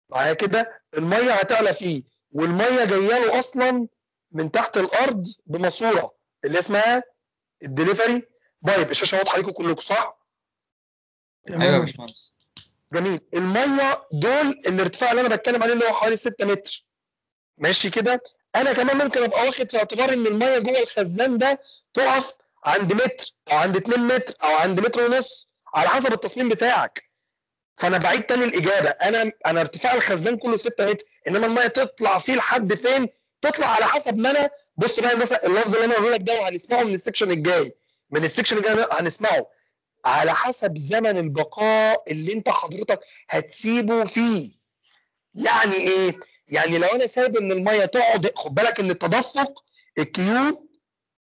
معايا كده المية هتعلى فيه والمية جاية له أصلا من تحت الأرض بماسورة اللي اسمها ال delivery pipe الشاشة واضحة ليكم كلكم صح؟ أيوه يا باشمهندس جميل. المية دول الارتفاع اللي أنا بتكلم عليه اللي هو حوالي 6 متر. ماشي كده؟ أنا كمان ممكن أبقى واخد في اعتبار إن المية جوه الخزان ده تقف عند متر أو عند 2 متر أو عند متر ونص على حسب التصميم بتاعك. فأنا بعيد تاني الإجابة. أنا أنا ارتفاع الخزان كله 6 متر. إنما المية تطلع فيه لحد فين؟ تطلع على حسب ما أنا بص بقى اللفظ اللي أنا هقوله لك ده وهنسمعه من السكشن الجاي. من ال section الجاي هنسمعه. على حسب زمن البقاء اللي انت حضرتك هتسيبه فيه. يعني إيه؟ يعني لو أنا سايب ان المية تقعد خد بالك ان التدفق ال Q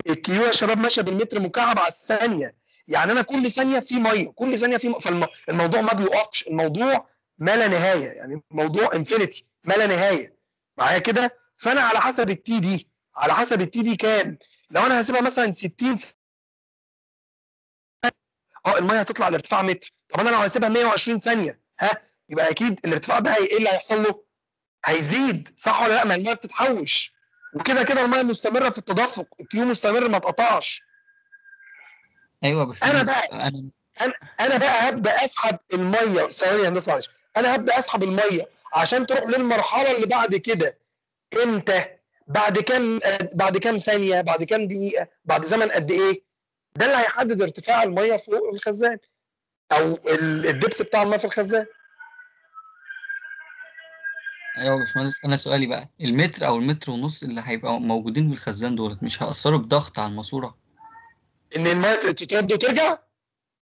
ال Q يا شباب ماشية بالمتر مكعب على الثانية. يعني أنا كل ثانية في مية كل ثانية في. فالموضوع ما بيوقفش الموضوع ما لا نهاية. يعني الموضوع infinity ما لا نهاية. معايا كده؟ فأنا على حسب ال T دي على حسب التي دي كام؟ لو أنا هسيبها مثلا 60 آه الميه هتطلع لارتفاع متر. طب أنا لو هسيبها 120 ثانية ها؟ يبقى أكيد الارتفاع ده إيه اللي هيحصل له؟ هيزيد صح ولا لأ؟ ما الميه بتتحوش. وكده كده الميه مستمرة في التدفق الكيو مستمر ما اتقطعش أيوه يا أنا بقى أنا أنا بقى هبدأ أسحب الميه ثواني يا هندسة معلش. أنا هبدأ أسحب الميه عشان تروح للمرحلة اللي بعد كده. إمتى؟ بعد كام بعد كام ثانية؟ بعد كام دقيقة؟ بعد زمن قد إيه؟ ده اللي هيحدد ارتفاع المية فوق الخزان. أو ال- الدبس بتاع المية في الخزان. أيوه يا باشمهندس أنا سؤالي بقى المتر أو المتر ونص اللي هيبقوا موجودين في الخزان دولت مش هيأثروا بضغط على الماسورة؟ إن المية تترد وترجع؟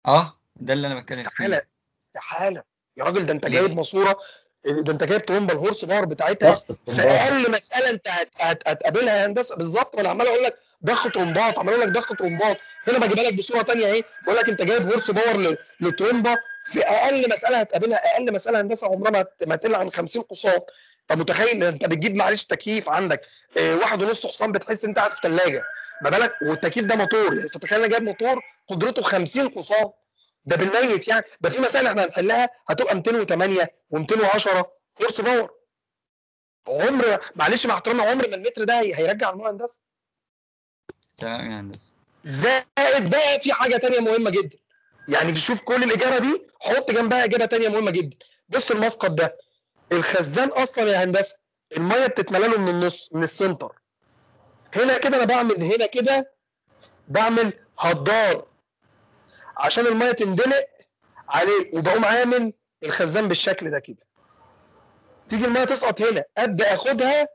آه ده اللي أنا بتكلم فيه. استحالة استحالة. يا راجل ده أنت؟ جايب ماسورة ده انت جايب طرمبة ال horse power بتاعتها في أقل مسألة انت هت- هت- هتقابلها. يا هندسه بالظبط ما أنا عمال أقول لك ضغط طرمبات عمال أقول لك ضغط طرمبات هنا بجيبها لك بصورة ثانية اهي. بقول لك انت جايب horse power ل- لطرمبة في أقل مسألة هتقابلها أقل مسألة هندسة عمرها ما هت- ما تقل عن 50 قصاد. طب متخيل انت بتجيب معلش تكييف عندك آه واحد ونص حصان بتحس انت قاعد في ثلاجه ما بالك؟ والتكييف ده موتور. يعني فتخيل أنا جايب موتور قدرته 50 حصان ده بالميت يعني. ده في مسائل إحنا هنحلها هتبقى 208 و210 horse power عمر معلش مع احترامي عمر ما الموتور ده هي- هيرجع الميه هندسه تمام يا هندسة. زائد بقى في حاجة تانية مهمة جدا. يعني تشوف كل الاجابه دي حط جنبها اجابه تانية مهمة جدا. بص المسقط ده. الخزان أصلا يا هندسة المية بتتملى له من النص من ال center. هنا كده أنا بعمل هنا كده بعمل هدار. عشان المية تندلق عليه وبقوم عامل الخزان بالشكل ده كده. تيجي المية تسقط هنا أبدأ أخدها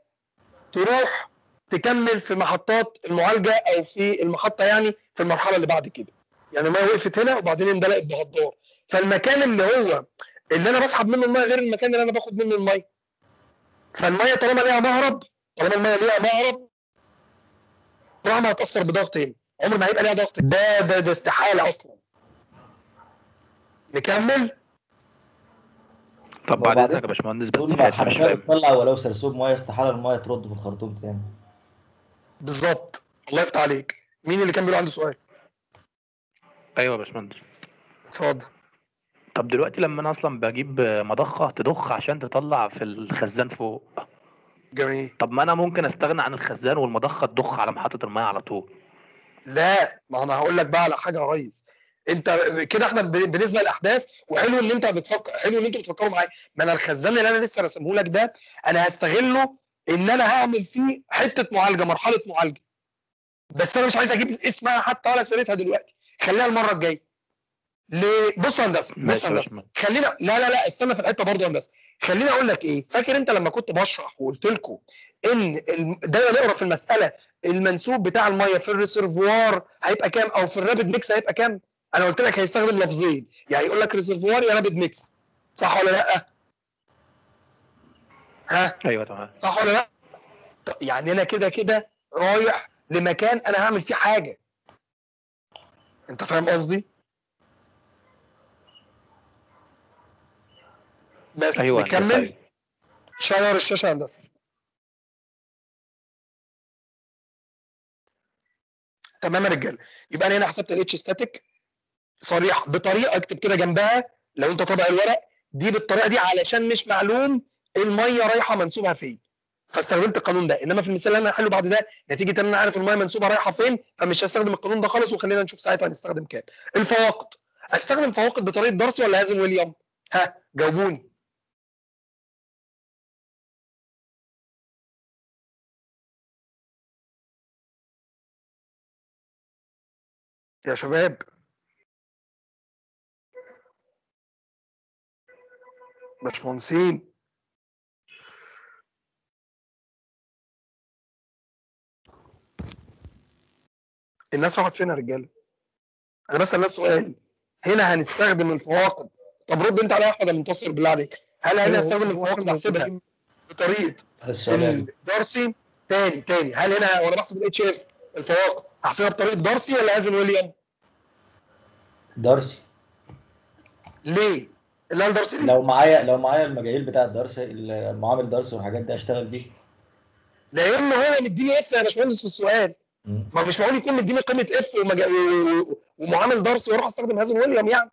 تروح تكمل في محطات المعالجة أو في المحطة يعني في المرحلة اللي بعد كده. يعني المية وقفت هنا وبعدين اندلقت بهدار فالمكان اللي هو اللي أنا بسحب منه المية غير المكان اللي أنا باخد منه المية. فالمية طالما ليها مهرب طالما المية ليها مهرب عمرها ما هتأثر بضغط هنا. عمر ما هيبقى ليها ضغط. ده ده, ده استحالة أصلا. نكمل؟ طب بعد إذنك يا باشمهندس بس في مش الحنفيه فاهم بتطلع ولو سرسوب مية استحالة المية ترد في الخرطوم تاني. بالظبط. الله يفتح عليك. مين اللي كان بيقول عنده سؤال؟ أيوه يا باشمهندس. اتفضل. طب دلوقتي لما أنا أصلا بجيب مضخة تضخ عشان تطلع في الخزان فوق. جميل. طب ما أنا ممكن أستغنى عن الخزان والمضخة تضخ على محطة المية على طول. لا ما أنا هقول لك بقى على حاجة يا ريس. انت كده إحنا ب- بالنسبة للأحداث وحلو إن أنت بتفكر حلو إن أنتوا بتفكروا معايا. ما أنا الخزان اللي أنا لسه راسمه لك ده أنا هستغله إن أنا هعمل فيه حتة معالجة مرحلة معالجة. بس أنا مش عايز أجيب اسمها حتى ولا سيرتها دلوقتي. خليها المرة الجاية. ليه بص يا هندسة بص يا هندسة. خلينا لا لا لا استنى في الحتة برضه يا هندسة. خليني أقول لك إيه. فاكر أنت لما كنت بشرح وقلت لكم إن دايما نقرأ في المسألة المنسوب بتاع المية في ال reservoir هيبقى كام أو في ال rapid mix هيبقى كام؟ أنا قلت لك هيستخدم لفظين يعني يقول لك reservoir يا rapid mix صح ولا لأ؟ ها؟ أيوه تمام صح ولا لأ؟ يعني أنا كده كده رايح لمكان أنا هعمل فيه حاجة. أنت فاهم قصدي؟ بس هندسه نكمل. شاور الشاشة يا هندسه تمام يا رجاله يبقى أنا هنا حسبت الاتش ستاتيك صريح بطريقة اكتب كده جنبها لو انت طابع الورق دي بالطريقة دي علشان مش معلوم المية رايحة منسوبها فين. فاستخدمت القانون ده. انما في المثال اللي أنا هحله بعد ده نتيجة ان أنا عارف المية منسوبها رايحة فين فمش هستخدم القانون ده خالص وخلينا نشوف ساعتها هنستخدم كام. الفواقد. أستخدم فواقد بطريقة دارسي ولا هازن ويليام؟ ها جاوبوني. يا شباب. باشمهندسين. الناس راحت فين يا رجاله؟ أنا بسال الناس سؤال. هنا هنستخدم الفواقد طب رد انت يا احمد يا منتصر بالله عليك. هل أنا هستخدم الفواقد احسبها بطريقة الدارسي تاني تاني. هل هنا وأنا بحسب الاتش اف الفواقد احسبها بطريقة دارسي ولا هازن ويليام؟ دارسي ليه؟ الدرس دي لو معايا لو معايا المجاهيل بتاع الدرس المعامل درس والحاجات دي اشتغل بيه لأن هو مديني F يا باشمهندس في السؤال. ما مش معقول يكون مديني قيمه F ومعامل دارسي وأروح أستخدم Hazen William يعني؟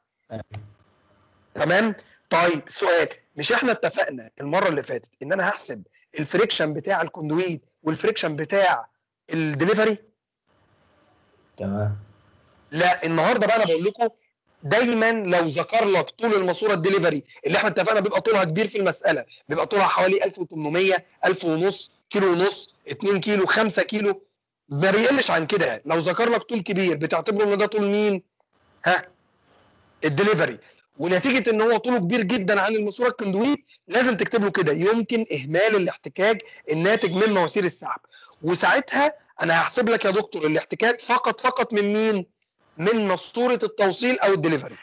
تمام؟ طيب سؤال. مش إحنا اتفقنا المرة اللي فاتت إن أنا هحسب ال friction بتاع ال conduit وال friction بتاع الدليفري؟ تمام. لا النهارده بقى أنا بقول لكم دايما لو ذكر لك طول الماسورة الدليفري اللي إحنا اتفقنا بيبقى طولها كبير في المسألة بيبقى طولها حوالي 1800 1000 ونص كيلو ونص 2 كيلو 5 كيلو. ما بيقلش عن كده. لو ذكر لك طول كبير بتعتبره إن ده طول مين؟ ها؟ الدليفري. ونتيجة إن هو طوله كبير جدا عن الماسورة ال conduit لازم تكتب له كده. يمكن إهمال الاحتكاك الناتج من مواسير السحب وساعتها أنا هحسب لك يا دكتور الاحتكاك فقط فقط من مين؟ من ماسوره التوصيل أو الدليفري.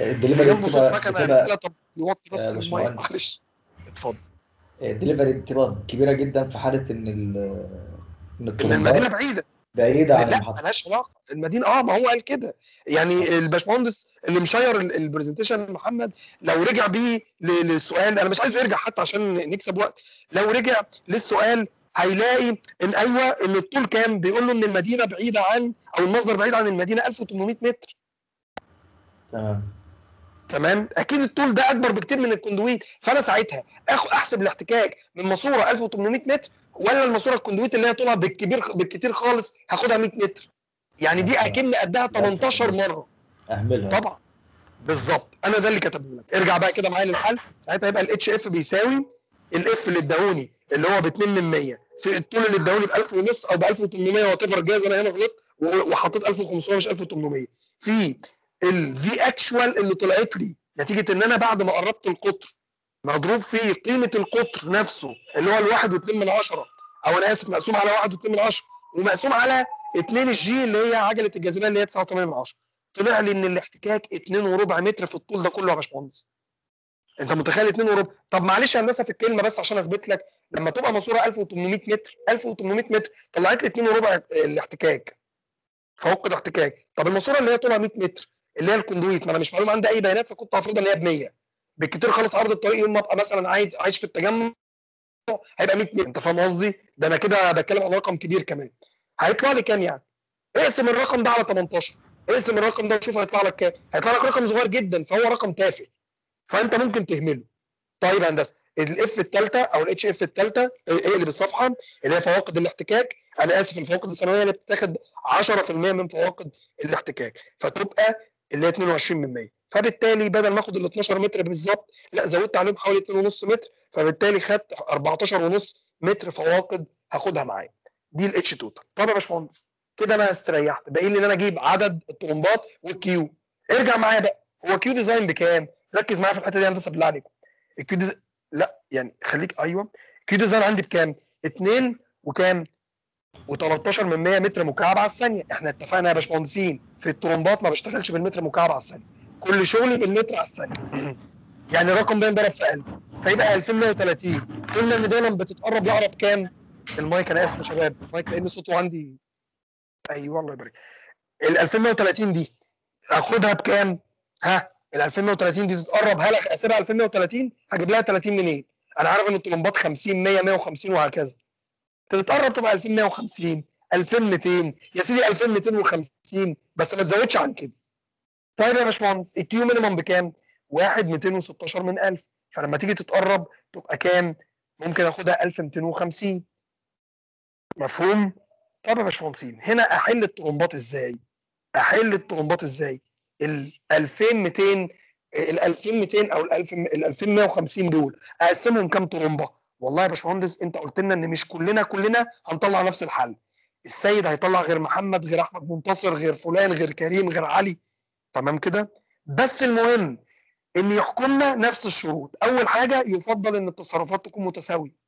الدليفري صوت مكنه طب يوطي بس. معلش. اتفضل. الدليفري بتبقى كبيرة جدا في حالة إن إن المدينة بعيدة. بعيدة عن لا ملهاش علاقة. المدينة آه ما هو قال كده. يعني الباشمهندس اللي share ال- ال presentation محمد لو رجع بيه للسؤال أنا مش عايز يرجع حتى عشان نكسب وقت. لو رجع للسؤال هيلاقي إن أيوه إن الطول كام؟ بيقول له إن المدينة بعيدة عن أو المصدر بعيد عن المدينة 1800 متر. تمام. تمام؟ أكيد الطول ده أكبر بكتير من ال conduit فأنا ساعتها اخد أحسب الاحتكاك من ماسورة 1800 متر ولا الماسورة ال conduit اللي هي طولها بالكبير بالكتير خالص هاخدها 100 متر. يعني دي أكن قدها 18 مرة. أهملها. طبعا. بالظبط. أنا ده اللي كاتبه لك ارجع بقى كده معايا للحل. ساعتها يبقى الاتش اف بيساوي ال f اللي اداهوني اللي هو ب 2 من 100 في الطول اللي اداهوني ب 1000 ونص أو ب 1800 whatever أنا هنا غلطت وحطيت 1500 مش 1800 في ال V actual اللي طلعت لي نتيجة إن أنا بعد ما قربت القطر مضروب في قيمة القطر نفسه اللي هو الواحد واتنين من عشرة أو أنا آسف مقسوم على واحد واتنين من عشرة ومقسوم على 2 الجي اللي هي عجلة الجاذبية اللي هي 9.8 من عشرة. طلع لي إن الاحتكاك 2 وربع متر في الطول ده كله يا باشمهندس. أنت متخيل 2 وربع؟ طب معلش يا هندسة في الكلمة بس عشان أثبت لك لما تبقى ماسورة 1800 متر 1800 متر طلعت لي 2 وربع الاحتكاك. فوق الاحتكاك. طب الماسورة اللي هي طولها 100 متر اللي هي ال conduit ما أنا مش معلوم عندي أي بيانات فكنت هفرض إن هي ب 100 بالكتير خالص عرض الطريق يوم ما أبقى مثلا عايز عايش في التجمع هيبقى 100 متر. أنت فاهم قصدي؟ ده أنا كده بتكلم عن رقم كبير كمان. هيطلع لي كام يعني؟ اقسم الرقم ده على 18 اقسم الرقم ده وشوف هيطلع لك كام. هيطلع لك رقم صغير جدا فهو رقم تافه. فأنت ممكن تهمله. طيب يا هندسة ال f الثالثه أو الاتش اف الثالثه اقلب الصفحه اللي هي فواقد الاحتكاك. أنا آسف الفواقد الثانويه اللي بتاخد 10% من فواقد الاحتكاك. فتبقى اللي هي 22 من 100 فبالتالي بدل ما آخد ال 12 متر بالظبط لا زودت عليهم حوالي 2.5 متر فبالتالي خدت 14.5 متر فواقد هاخدها معايا. دي ال H total طب يا باشمهندس كده أنا استريحت. باقي لي ان أنا أجيب عدد الطرمبات وال Q ارجع معايا بقى. هو Q design بكام؟ ركز معايا في الحتة دي يا هندسة بالله عليكم. ال Q design لا يعني خليك أيوه. Q design عندي بكام؟ 2 وكام؟ و13 من 100 متر مكعب على الثانية. إحنا اتفقنا يا باشمهندسين في الطرمبات ما بشتغلش بالمتر مكعب على الثانية. كل شغلي بالمتر على الثانية. يعني الرقم ده ينضرب في 1000 فيبقى 2130 قلنا إن دايما بتتقرب لاقرب كام؟ المايك أنا آسف يا شباب. المايك لأن صوته عندي أيوه الله يبارك. ال 2130 دي اخدها بكام؟ ها؟ ال 2130 دي تتقرب. هل اسيبها 2130 هجيب لها 30 منين؟ أنا عارف إن الطلمبات 50 100 150 وهكذا. تتقرب تبقى 2150 2200 يا سيدي 2250 بس ما تزودش عن كده طيب يا باشمهندس ال Q minimum بكام؟ 1 216 من 1000 فلما تيجي تتقرب تبقى كام؟ ممكن آخدها 1250 مفهوم؟ طب يا باشمهندسين هنا أحل الطرمبات إزاي؟ أحل الطرمبات إزاي؟ ال 2200 ال 2200 أو ال 1000 ال 2150 دول أقسمهم كام طرمبة؟ والله يا باشمهندس انت قلت لنا إن مش كلنا كلنا هنطلع نفس الحل. السيد هيطلع غير محمد غير أحمد منتصر غير فلان غير كريم غير علي تمام كده؟ بس المهم إن يحكمنا نفس الشروط، أول حاجة يفضل إن التصرفات تكون متساوية.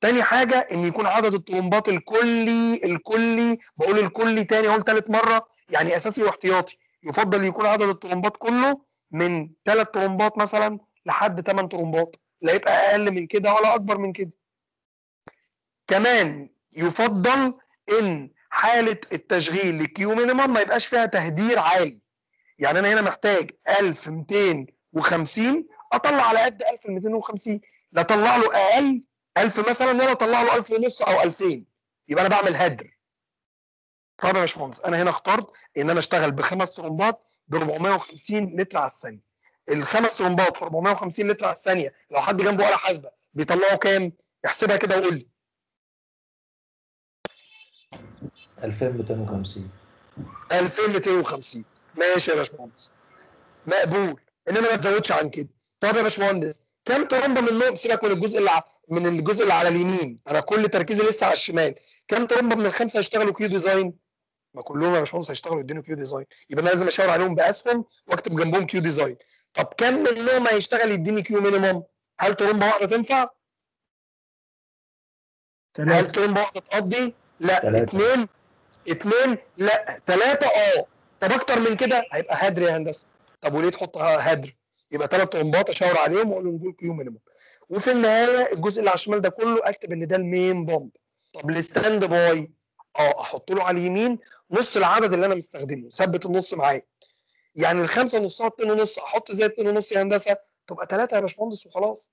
تاني حاجة إن يكون عدد الطرمبات الكلي الكلي بقول الكلي تاني أقول تالت مرة يعني أساسي واحتياطي يفضل يكون عدد الطرمبات كله من ثلاث طرمبات مثلا لحد ثمان طرمبات لا يبقى أقل من كده ولا أكبر من كده. كمان يفضل إن حالة التشغيل لكيو مينيمم ما يبقاش فيها تهدير عالي. يعني أنا هنا محتاج 1250 أطلع على قد 1250 لا أطلع له أقل 1000 مثلا ولا أطلع له 1000 ونص أو 2000 يبقى أنا بعمل هدر. طب يا باشمهندس أنا هنا اخترت إن أنا أشتغل بخمس ترمبات ب 450 لتر على الثانية. الخمس ترمبات في 450 لتر على الثانية لو حد جنبه آلة حاسبة بيطلعوا كام؟ احسبها كده وقول لي. 2250 2250 ماشي يا باشمهندس. مقبول. إنما ما تزودش عن كده. طب يا باشمهندس كم ترمبه منهم سيبك من الجزء اللي من الجزء اللي على اليمين. أنا كل تركيزي لسه على الشمال. كم ترمبه من الخمسة هيشتغلوا Q design؟ ما كلهم يا باشمهندس هيشتغلوا يدينوا Q design يبقى أنا لازم أشاور عليهم بأسهم وأكتب جنبهم Q design طب كم منهم هيشتغل يديني Q minimum هل ترمبه واحدة تنفع؟ هل ثلاثة ترمبه واحدة تقضي؟ لا. تلاتة. اثنين اثنين لا. ثلاثة آه. طب أكتر من كده هيبقى هدر يا هندسة. طب وليه تحطها هدر؟ يبقى ثلاث ترمبات أشاور عليهم وأقول لهم دول Q minimum وفي النهاية الجزء اللي على الشمال ده كله أكتب إن ده ال main pump. طب ال standby. آه أحط له على اليمين نص العدد اللي أنا مستخدمه ثبت النص معايا. يعني الخمسة نصها اتنين ونص أحط زي اتنين ونص يا هندسة تبقى ثلاثة يا باشمهندس وخلاص.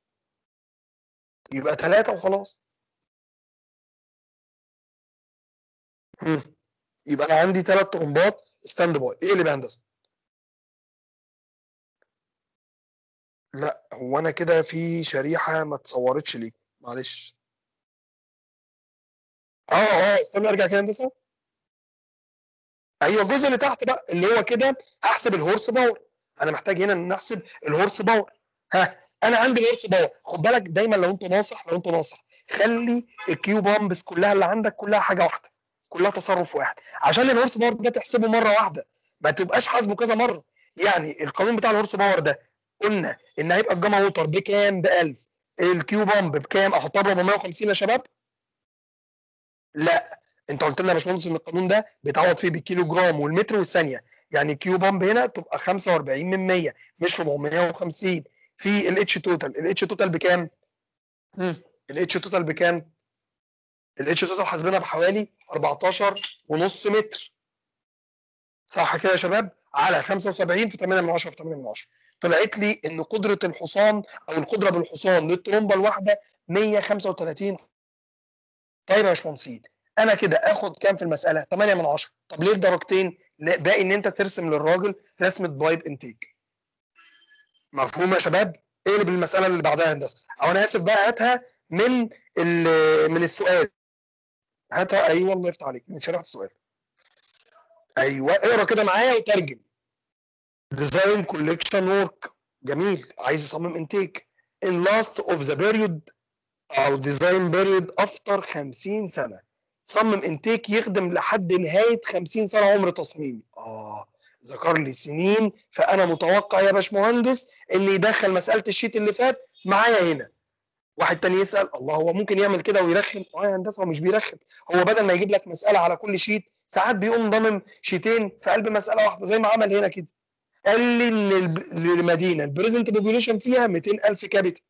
يبقى ثلاثة وخلاص. يبقى أنا عندي ثلاث ترمبات standby إيه اللي بهندسه لا هو أنا كده في شريحة ما اتصورتش ليكم معلش. آه آه استنى ارجع كده هندسة. أيوه الجزء اللي تحت بقى اللي هو كده هحسب ال horse power. أنا محتاج هنا ان نحسب ال horse power. ها أنا عندي ال horse power. خد بالك دايما لو انت ناصح لو انت ناصح خلي ال Q pumps كلها اللي عندك كلها حاجة واحدة كلها تصرف واحد. عشان ال horse power ده تحسبه مرة واحدة ما تبقاش حاسبه كذا مرة. يعني القانون بتاع ال horse power ده قلنا إن هيبقى ال gamma water بكام؟ ب 1000 ال Q pump بكام؟ احطها ب 450 يا شباب. لا انت قلت لنا يا باشمهندس إن القانون ده بيتعوض فيه بالكيلو جرام والمتر والثانية. يعني Q pump هنا تبقى 45 من 100 مش 450 في الاتش توتال الاتش توتال بكام؟ الاتش توتال بكام؟ الاتش توتال حاسبينها بحوالي 14 ونص متر. صح كده يا شباب؟ على 75 في 8 من 10 في 8 من 10 طلعت لي إن قدرة الحصان أو القدرة بالحصان للترومبه الواحدة 135 طيب يا باشمهندسين أنا كده آخد كام في المسألة؟ 8 من 10 طب ليه درجتين لا، باقي إن أنت ترسم للراجل رسمة pipe intake. مفهوم يا شباب؟ اقلب المسألة اللي بعدها هندسة. أو أنا آسف بقى هاتها من من السؤال. هاتها أيوه الله يفتح عليك من شريحة السؤال. أيوه اقرأ كده معايا وترجم. design collection work جميل عايز يصمم intake. In last of the period أو design period after 50 سنة. صمم intake يخدم لحد نهاية 50 سنة عمر تصميمي. آه ذكر لي سنين فأنا متوقع يا باشمهندس ان يدخل مسألة ال sheet اللي فات معايا هنا. واحد تاني يسأل الله هو ممكن يعمل كده ويرخم؟ آه يا هندسة هو مش بيرخم. هو بدل ما يجيب لك مسألة على كل sheet ساعات بيقوم ضامم شيتين في قلب مسألة واحدة زي ما عمل هنا كده. قال لي الب- المدينة ال present population فيها 200000 capita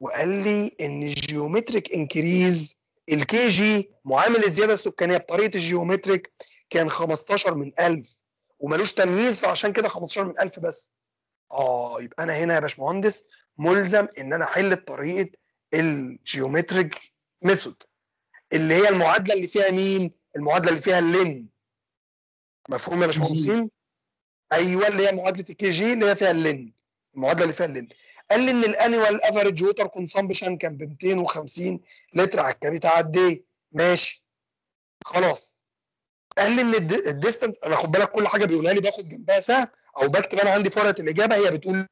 وقال لي إن ال geometric increase ال Kg معامل الزيادة السكانية بطريقة ال geometric كان 15 من 1000 وملوش تمييز فعشان كده 15 من 1000 بس آه يبقى أنا هنا يا باشمهندس ملزم إن أنا أحل بطريقة ال geometric method اللي هي المعادلة اللي فيها مين؟ المعادلة اللي فيها ال ln مفهوم يا باشمهندسين؟ أيوه اللي هي معادلة ال Kg اللي هي فيها ال ln المعادلة اللي فيها ال ln قال لي إن ال annual average water consumption كان ب 250 لتر على ال capita على ال day ماشي. خلاص. قال لي إن ال distance أنا خد بالك كل حاجة بيقولها لي باخد جنبها سهم أو بكتب أنا عندي في ورقه الإجابة هي بتقول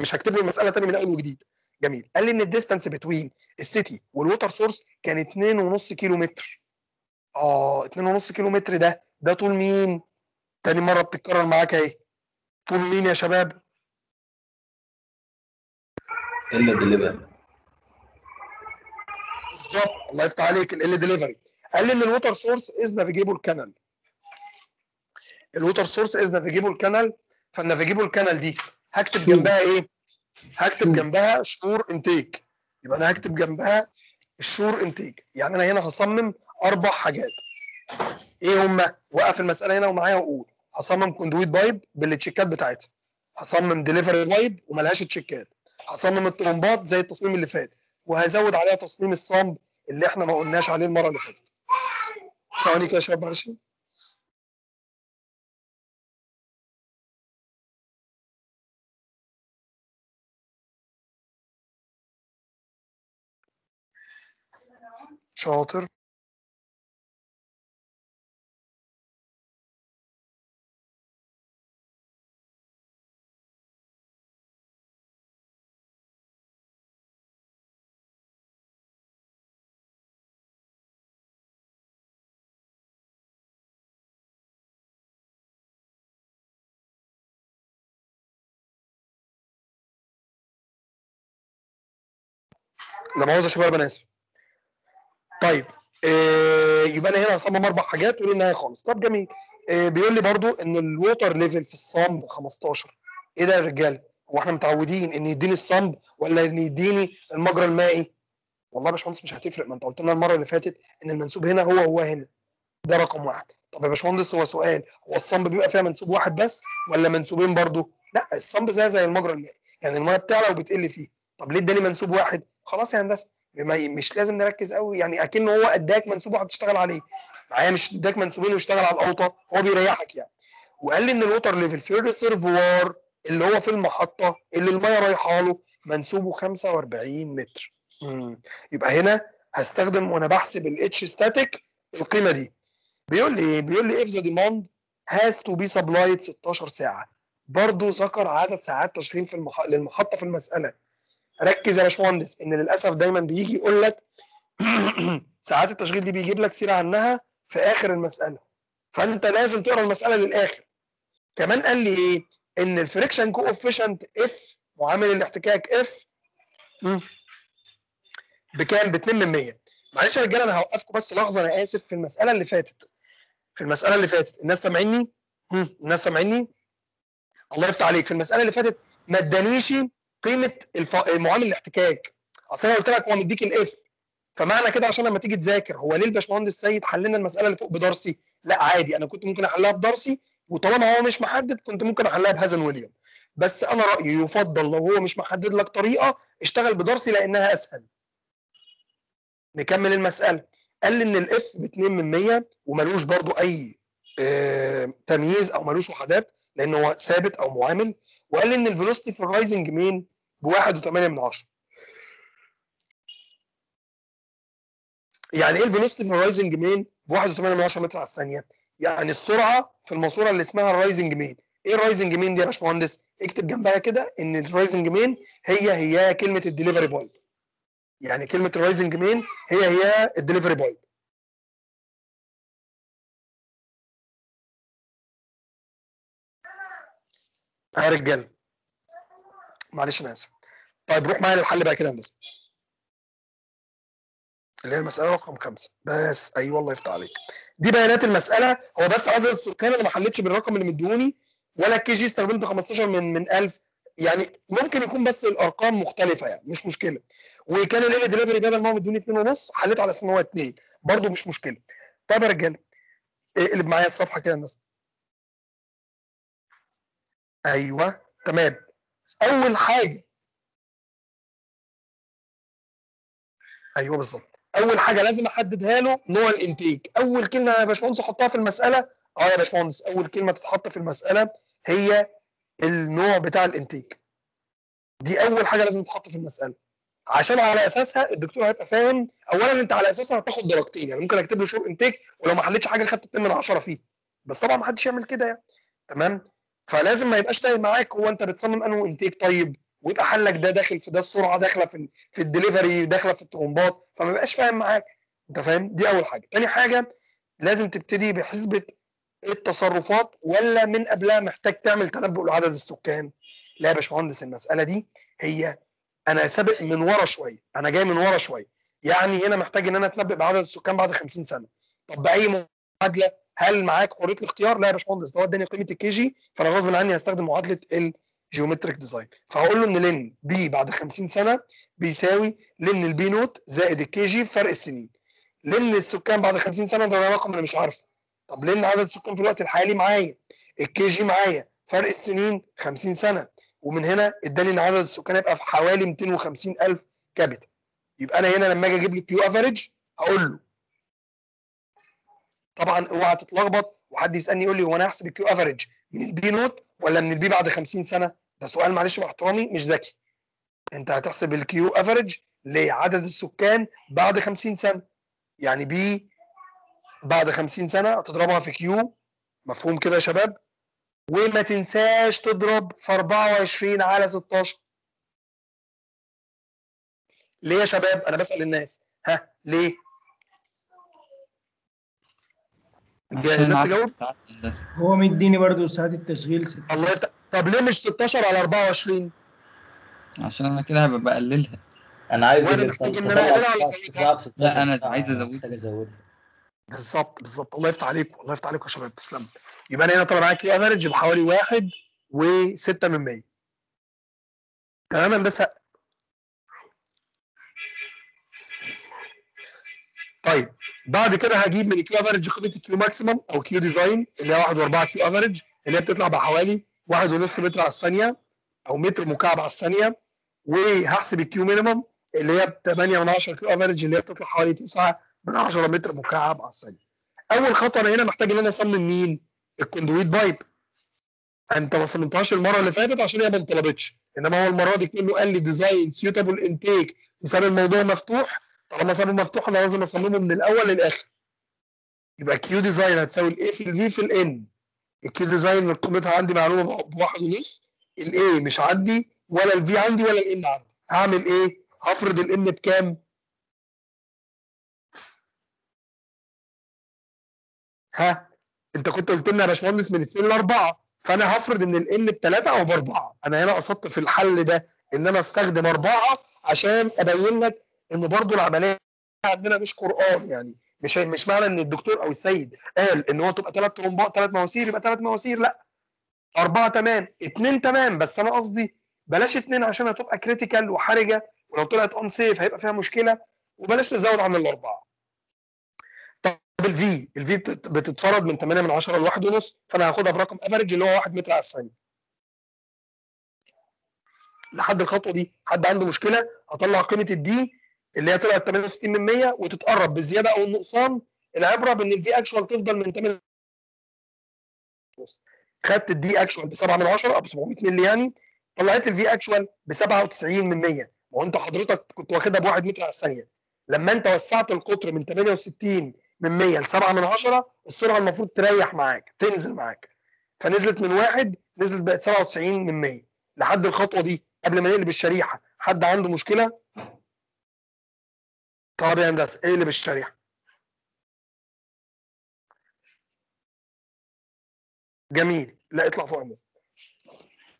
مش هكتب له المسألة تاني من أول وجديد. جميل. قال لي إن ال distance between ال city وال water source كان 2.5 كيلو متر آه 2.5 كيلو متر ده. ده طول مين؟ تاني مرة بتتكرر معاك أهي. طول مين يا شباب؟ إلا ديليفري بالظبط الله يفتح عليك ال ديليفري قال لي إن ال water source is navigable canal ال water source is navigable canal فال navigable canal دي هكتب جنبها إيه؟ هكتب جنبها shore intake يبقى أنا هكتب جنبها ال shore intake يعني أنا هنا هصمم أربع حاجات. إيه هما؟ وقف المسألة هنا ومعايا وقول. هصمم conduit pipe بالتشيكات بتاعتها. هصمم delivery pipe وملهاش تشيكات هصمم الطرمبات زي التصميم اللي فات وهزود عليها تصميم ال sump اللي إحنا ما قلناش عليه المرة اللي فاتت. ثواني كده يا شباب معلش شاطر. لا مؤاخذه شباب أنا آسف. طيب آه يبقى أنا هنا هصمم أربع حاجات وليه النهاية خالص. طب جميل. آه بيقول لي برضو إن ال water level في ال sump 15 إيه ده يا رجاله هو إحنا متعودين إن يديني ال sump ولا إن يديني المجرى المائي؟ والله يا باشمهندس مش هتفرق ما أنت قلت لنا المرة اللي فاتت إن المنسوب هنا هو هو هنا. ده رقم واحد. طب يا باشمهندس هو سؤال هو ال sump بيبقى فيها منسوب واحد بس ولا منسوبين برضو؟ لا ال sump زي زي المجرى المائي. يعني المية بتعلى وبتقل فيه. طب ليه اداني منسوب واحد؟ خلاص يا هندسة مش لازم نركز قوي يعني أكنه هو أداك منسوب واحد تشتغل عليه. معايا مش أداك منسوبين واشتغل على الاوطه هو بيريحك يعني. وقال لي إن ال water level في ال reservoir اللي هو في المحطة اللي المية رايحة له منسوبه 45 متر. مم. يبقى هنا هستخدم وأنا بحسب ال H static القيمة دي. بيقول لي إيه؟ بيقول لي if the demand has to be supplied 16 ساعة. برضه ذكر عدد ساعات تشغيل في المح... للمحطة في المسألة. ركز يا باشمهندس إن للأسف دايما بيجي يقول لك ساعات التشغيل دي بيجيب لك سيرة عنها في آخر المسألة. فأنت لازم تقرأ المسألة للآخر. كمان قال لي إيه؟ إن ال friction coefficient F معامل الاحتكاك F بكام؟ ب 2 من 100 معلش يا رجالة أنا هوقفكم بس لحظة أنا آسف في المسألة اللي فاتت. في المسألة اللي فاتت الناس سامعيني؟ الناس سامعيني؟ الله يفتح عليك. في المسألة اللي فاتت ما ادانيش قيمة الف... معامل الاحتكاك. أصل أنا قلت لك هو مديك الاف فمعنى كده عشان لما تيجي تذاكر هو ليه الباشمهندس سيد حل لنا المسألة اللي فوق بدارسي لا عادي. أنا كنت ممكن أحلها بدارسي وطالما هو مش محدد كنت ممكن أحلها بهازن ويليام بس أنا رأيي يفضل لو هو مش محدد لك طريقة اشتغل بدارسي لأنها أسهل. نكمل المسألة. قال لي إن ال F ب 2 من 100 وملوش برضو أي آه، تمييز أو ملوش وحدات لأن هو ثابت أو معامل. وقال لي إن ال velocity في ال rising main؟ ب 1.8 من 10 يعني إيه ال velocity في ال rising main؟ ب 1.8 من 10 متر على الثانية. يعني السرعة في الماسورة اللي اسمها ال rising main؟ إيه ال rising main دي يا باشمهندس؟ اكتب جنبها كده إن ال rising main هي هي كلمة ال delivery point. يعني كلمة ال rising main هي هي ال delivery point. يا رجاله معلش أنا اسف. طيب روح معايا للحل بقى كده هندسة. اللي هي المسألة رقم خمسة. بس أيوه الله يفتح عليك. دي بيانات المسألة. هو بس عدد السكان أنا ما حلتش بالرقم اللي مديهوني ولا ال Kg استخدمت 15 من من 1000 يعني ممكن يكون بس الأرقام مختلفة يعني مش مشكلة. وكان ال L delivery بدل ما هو مديوني 2 ونص حليت على أساس إن هو 2 برضه مش مشكلة. طيب يا رجالة اقلب معايا الصفحة كده الناس أيوه تمام. أول حاجة. أيوه بالظبط. أول حاجة لازم أحددها له نوع ال intake. أول كلمة يا باشمهندس أحطها في المسألة آه يا باشمهندس أول كلمة تتحط في المسألة هي النوع بتاع ال intake. دي أول حاجة لازم تتحط في المسألة. عشان على أساسها الدكتور هيبقى فاهم. اولا أنت على أساسها هتاخد درجتين. يعني ممكن أكتب له shore intake ولو ما حلتش حاجة خدت 2 من 10 فيه. بس طبعا ما حدش يعمل كده يعني. تمام؟ فلازم ما يبقاش تايه معاك هو انت بتصمم انهي intake طيب ويبقى حلك ده داخل في ده السرعة داخلة في في الدليفري داخلة في الترومبات فما يبقاش فاهم معاك. انت فاهم؟ دي أول حاجة. تاني حاجة لازم تبتدي بحسبة التصرفات ولا من قبلها محتاج تعمل تنبؤ لعدد السكان. لا يا باشمهندس المسألة دي هي أنا سابق من ورا شوية. أنا جاي من ورا شوية. يعني هنا محتاج إن أنا أتنبأ بعدد السكان بعد 50 سنة. طب بأي معادله هل معاك حريه الاختيار؟ لا يا باشمهندس ده هو اداني قيمة ال Kg فأنا غصب عني هستخدم معادلة ال geometric design فهقول له إن ln P بعد 50 سنة بيساوي ln ال P nought زائد ال Kg فرق السنين. ln السكان بعد 50 سنة ده رقم أنا مش عارفه. طب لأن عدد السكان في الوقت الحالي معايا ال Kg معايا فرق السنين 50 سنة. ومن هنا اداني إن عدد السكان يبقى في حوالي 250 ألف capita يبقى أنا هنا لما أجي أجيب لي Q average هقول له طبعا اوعى تتلخبط وحد يسألني يقول لي هو أنا هحسب ال Q average من ال P nought ولا من ال P بعد 50 سنة؟ ده سؤال معلش مع احترامي مش ذكي. أنت هتحسب ال Q average لعدد السكان بعد 50 سنة. يعني P بعد 50 سنة هتضربها في Q مفهوم كده يا شباب؟ وما تنساش تضرب في 24 على 16 ليه يا شباب؟ أنا بسأل الناس. ها؟ ليه عشان الناس تجاوب؟ هو مديني برضو ساعات التشغيل ست الله يفتح طب ليه مش 16 على 24 عشان أنا كده هبقى بقللها. أنا عايز وأنا محتاج إن أنا أقللها ولا الساعة أسويها؟ ب 16 لا أنا عايز أزودها. محتاج أزودها. بالظبط بالظبط. الله يفتح عليكم الله يفتح عليكم يا شباب. تسلم. يبقى أنا هنا طالع معاك افريج بحوالي 1 و6 من 100 تمام يا هندسة؟ طيب. بعد كده هجيب من ال Q average قيمه ال Q maximum أو Q design اللي هي 1 و4 Q average اللي هي بتطلع بحوالي 1.5 متر على الثانية أو متر مكعب على الثانية وهحسب ال Q minimum اللي هي 8 من 10 Q average اللي هي بتطلع حوالي 9 من 10 متر مكعب على الثانية. أول خطوة أنا هنا محتاج إن أنا أصمم مين؟ ال conduit pipe. أنت ما صممتهاش المرة اللي فاتت عشان هي ما انطلبتش إنما هو المرة دي كله قال لي design suitable intake وساب الموضوع مفتوح طالما سابه مفتوح أنا لازم أصممه من الأول للآخر. يبقى Q design هتساوي ال A في ال V في ال n. ال Q design قيمتها عندي معلومة بواحد ونص ال A مش عندي ولا ال V عندي ولا ال n عندي. هعمل إيه؟ هفرض ال n بكام؟ ها أنت كنت قلت لنا يا باشمهندس من 2 ل 4 فأنا هفرض إن ال n بثلاثه أو باربعه أنا هنا قصدت في الحل ده إن أنا أستخدم أربعة عشان أبين لك إن برضو العملية عندنا مش قرآن يعني مش مش معنى إن الدكتور أو السيد قال إن هو تبقى ثلاث طرمبات ثلاث مواسير يبقى ثلاث مواسير لأ. أربعة تمام اثنين تمام بس أنا قصدي بلاش اثنين عشان هتبقى critical وحرجة ولو طلعت unsafe هيبقى فيها مشكلة وبلاش تزود عن الأربعة. طب ال V ال V بتتفرض من 8 من 10 ل 1 ونص فأنا هاخدها برقم average اللي هو 1 متر على الثانية. لحد الخطوة دي حد عنده مشكلة أطلع قيمة ال D اللي هي طلعت 68 من 100 وتتقرب بالزياده أو النقصان العبرة بإن ال V actual تفضل من 8 ونص خدت ال D actual ب 7 من 10 أو ب 700 مللي يعني طلعت ال V actual ب 97 من 100 ما هو أنت حضرتك كنت واخدها ب 1 متر على الثانية. لما أنت وسعت القطر من 68 من 100 ل 7 من 10 السرعة المفروض تريح معاك تنزل معاك. فنزلت من واحد نزلت بقت 97 من 100 لحد الخطوة دي قبل ما نقلب الشريحة حد عنده مشكلة؟ طب يا هندسه اقلب الشريحه جميل. لا اطلع فوق يا هندسه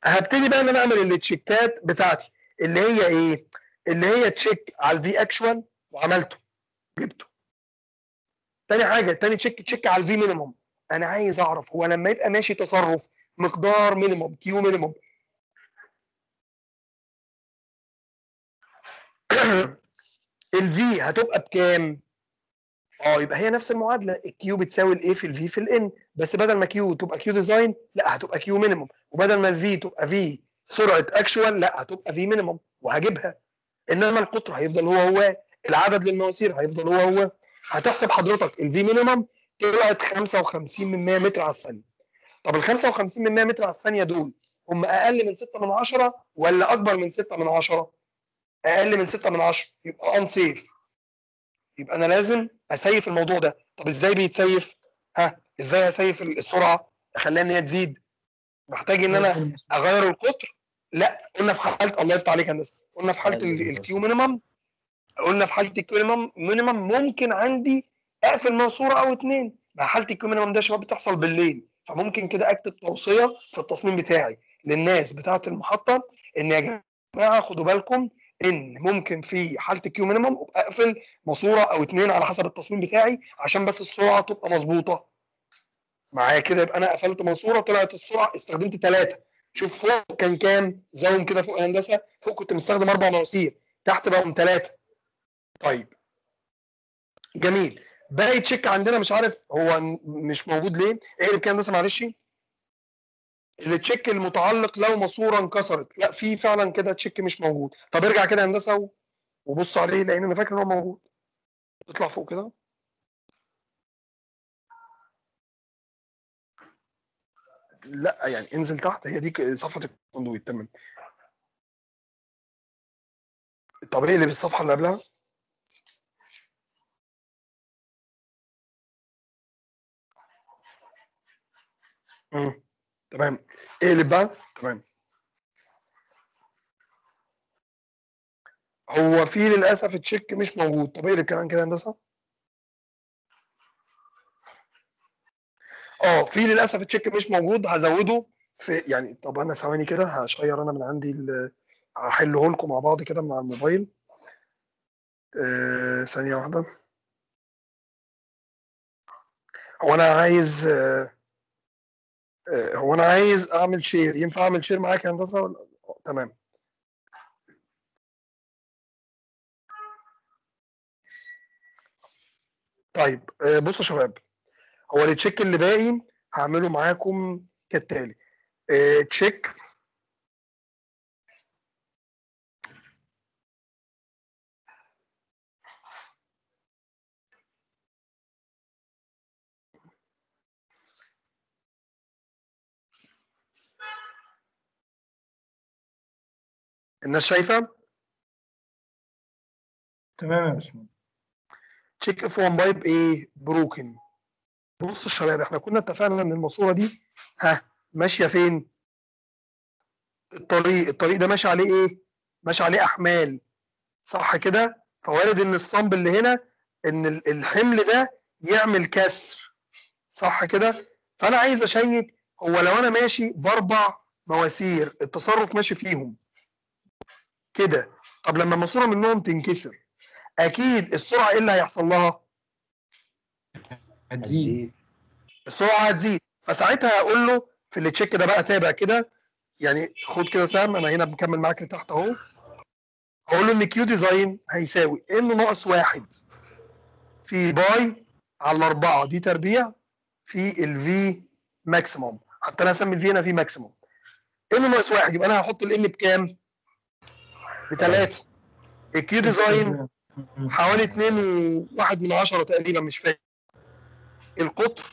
هبتدي بقى إن أنا أعمل التشيكات بتاعتي. اللي هي إيه؟ اللي هي check على ال V actual وعملته. جبته. تاني حاجة تاني check check على ال V minimum أنا عايز أعرف هو لما يبقى ماشي تصرف مقدار minimum Q minimum ال V هتبقى بكام؟ آه يبقى هي نفس المعادلة. الكيو بتساوي الاي في الفي في الان بس بدل ما Q تبقى Q design لا هتبقى Q minimum وبدل ما ال V تبقى في سرعة actual لا هتبقى V minimum وهجيبها. إنما القطر هيفضل هو هو العدد للمواسير هيفضل هو هو. هتحسب حضرتك ال V minimum طلعت 55 من 100 متر على الثانية. طب ال 55 من 100 متر على الثانية دول هم أقل من 6 من 10 ولا أكبر من 6 من 10 أقل من 6 من 10 يبقى unsafe يبقى أنا لازم أسيف الموضوع ده. طب إزاي بيتسيف؟ ها إزاي أسيف السرعة؟ أخليها إن هي تزيد. محتاج إن أنا أغير القطر؟ لأ. قلنا في حالة الله يفتح عليك يا هندسة. قلنا في حالة ال Q minimum قلنا في حالة ال Q minimum ممكن عندي أقفل ماسوره أو اتنين. مع حالة ال Q minimum ده يا شباب بتحصل بالليل. فممكن كده أكتب توصية في التصميم بتاعي للناس بتاعة المحطة إن يا جماعة خدوا بالكم إن ممكن في حالة ال Q minimum أقفل ماسورة أو اتنين على حسب التصميم بتاعي عشان بس السرعة تبقى مظبوطة. معايا كده؟ يبقى أنا قفلت ماسورة طلعت السرعة استخدمت ثلاثة شوف فوق كان كام؟ zoom كده فوق هندسه فوق كنت مستخدم أربع مواسير تحت بقوا ثلاثة طيب. جميل. باقي check عندنا مش عارف هو مش موجود ليه؟ اللي كان ده؟ معلش. ال check المتعلق لو ماسورة انكسرت. لا في فعلا كده check مش موجود. طب ارجع كده هندسة وبص عليه لأن أنا فاكر إن هو موجود. اطلع فوق كده. لا يعني انزل تحت. هي دي صفحة الكوندويت. تمام. طب إيه اللي بالصفحة اللي قبلها؟ مم. تمام. إيه اللي بقى؟ تمام. هو في للأسف ال check مش موجود. طب إيه اللي كمان كده هندسة؟ آه في للأسف ال check مش موجود. هزوده في يعني طب أنا ثواني كده ه share أنا من عندي هحله لكم مع بعض كده من على الموبايل. آه ثانية واحدة. هو أنا عايز آه، هو أنا عايز أعمل share ينفع أعمل share معاك يا هندسة ولا؟ آه، تمام. طيب آه، بصوا يا شباب. هو التشيك اللي باقي هعمله معاكم كالتالي. آه، تشيك الناس شايفة؟ تمام يا باشمهندس. check if 1 pipe إيه broken بصوا يا شباب إحنا كنا اتفقنا إن الماسورة دي ها ماشية فين؟ الطريق الطريق ده ماشي عليه إيه؟ ماشي عليه أحمال. صح كده؟ فوارد إن الصنب اللي هنا إن ال- الحمل ده يعمل كسر. صح كده؟ فأنا عايز اشيك هو لو أنا ماشي بأربع مواسير التصرف ماشي فيهم. كده. طب لما ماسوره منهم تنكسر أكيد السرعة إيه اللي هيحصل لها؟ هتزيد. السرعة هتزيد. فساعتها هقول له في ال check ده بقى تابع كده. يعني خد كده سهم أنا هنا بكمل معاك لتحت أهو. هقول له إن Q design هيساوي n ناقص واحد في pi على الأربعة. D تربيع في ال V maximum حتى أنا هسمي ال V هنا V maximum n ناقص واحد يبقى أنا هحط ال n بكام؟ بثلاثه ال Q design حوالي 2 وواحد من عشرة تقريبا مش فاكر القطر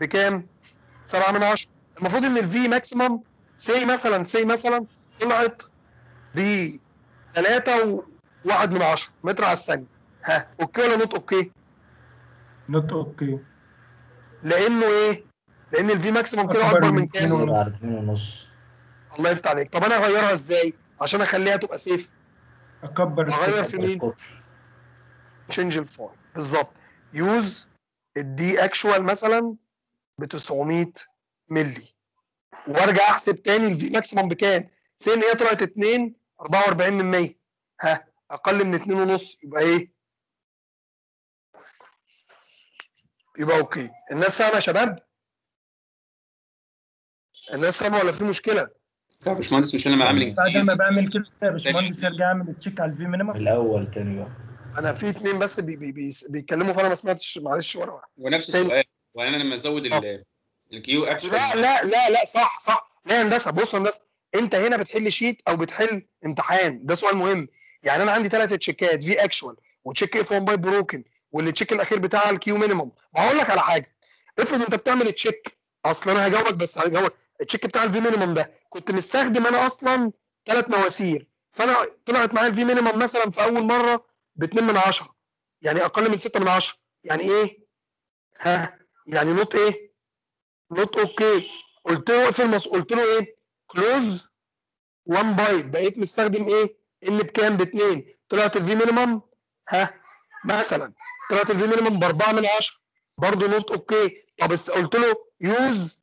بكام؟ 7 من 10 المفروض إن ال V maximum say مثلا say مثلا طلعت ب 3 وواحد من 10 متر على الثانية ها OK ولا not OK؟ not OK لأنه إيه؟ لأن ال V maximum كده أكبر من كام؟ على اتنين ونص الله يفتح عليك طب أنا اغيرها إزاي؟ عشان أخليها تبقى safe أكبر أغير في مين؟ change ال form بالظبط use ال D actual مثلا ب 900 ملي وأرجع أحسب تاني ال V maximum بكام؟ say إن هي طلعت 2 44 من 100 ها أقل من 2 ونص يبقى إيه؟ يبقى OK الناس فاهمة يا شباب؟ الناس فاهمة ولا في مشكلة؟ يا باشمهندس مش أنا ما عامل بعد ما بعمل كده يا باشمهندس ارجع اعمل check على ال V minimum الأول تاني بقى أنا في اتنين بس بي بي بي بيتكلموا فأنا ما سمعتش معلش ولا واحد. ونفس. السؤال وأنا لما أزود ال- الكيو اكشن لا لا لا لا صح صح. لا يا هندسة بص يا هندسة أنت هنا بتحل sheet أو بتحل امتحان. ده سؤال مهم. يعني أنا عندي ثلاث check ات V actual و check if 1 pipe broken وال check الأخير بتاع ال Q minimum هقول لك على حاجة. افرض أنت بتعمل check أصلا أنا هجاوبك بس هجاوبك. ال check بتاع ال V minimum ده كنت مستخدم أنا أصلا ثلاث مواسير. فأنا طلعت معايا ال V minimum مثلا في أول مرة ب 2 من 10 يعني أقل من 6 من 10 يعني إيه؟ ها؟ يعني not إيه؟ not OK. قلت له اقفل مص... قلت له إيه؟ close 1 pipe. بقيت مستخدم إيه؟ n بكام؟ باثنين طلعت ال V minimum؟ ها؟ مثلا. طلعت ال V minimum ب 4 من 10 برضه not OK. طب قلت له use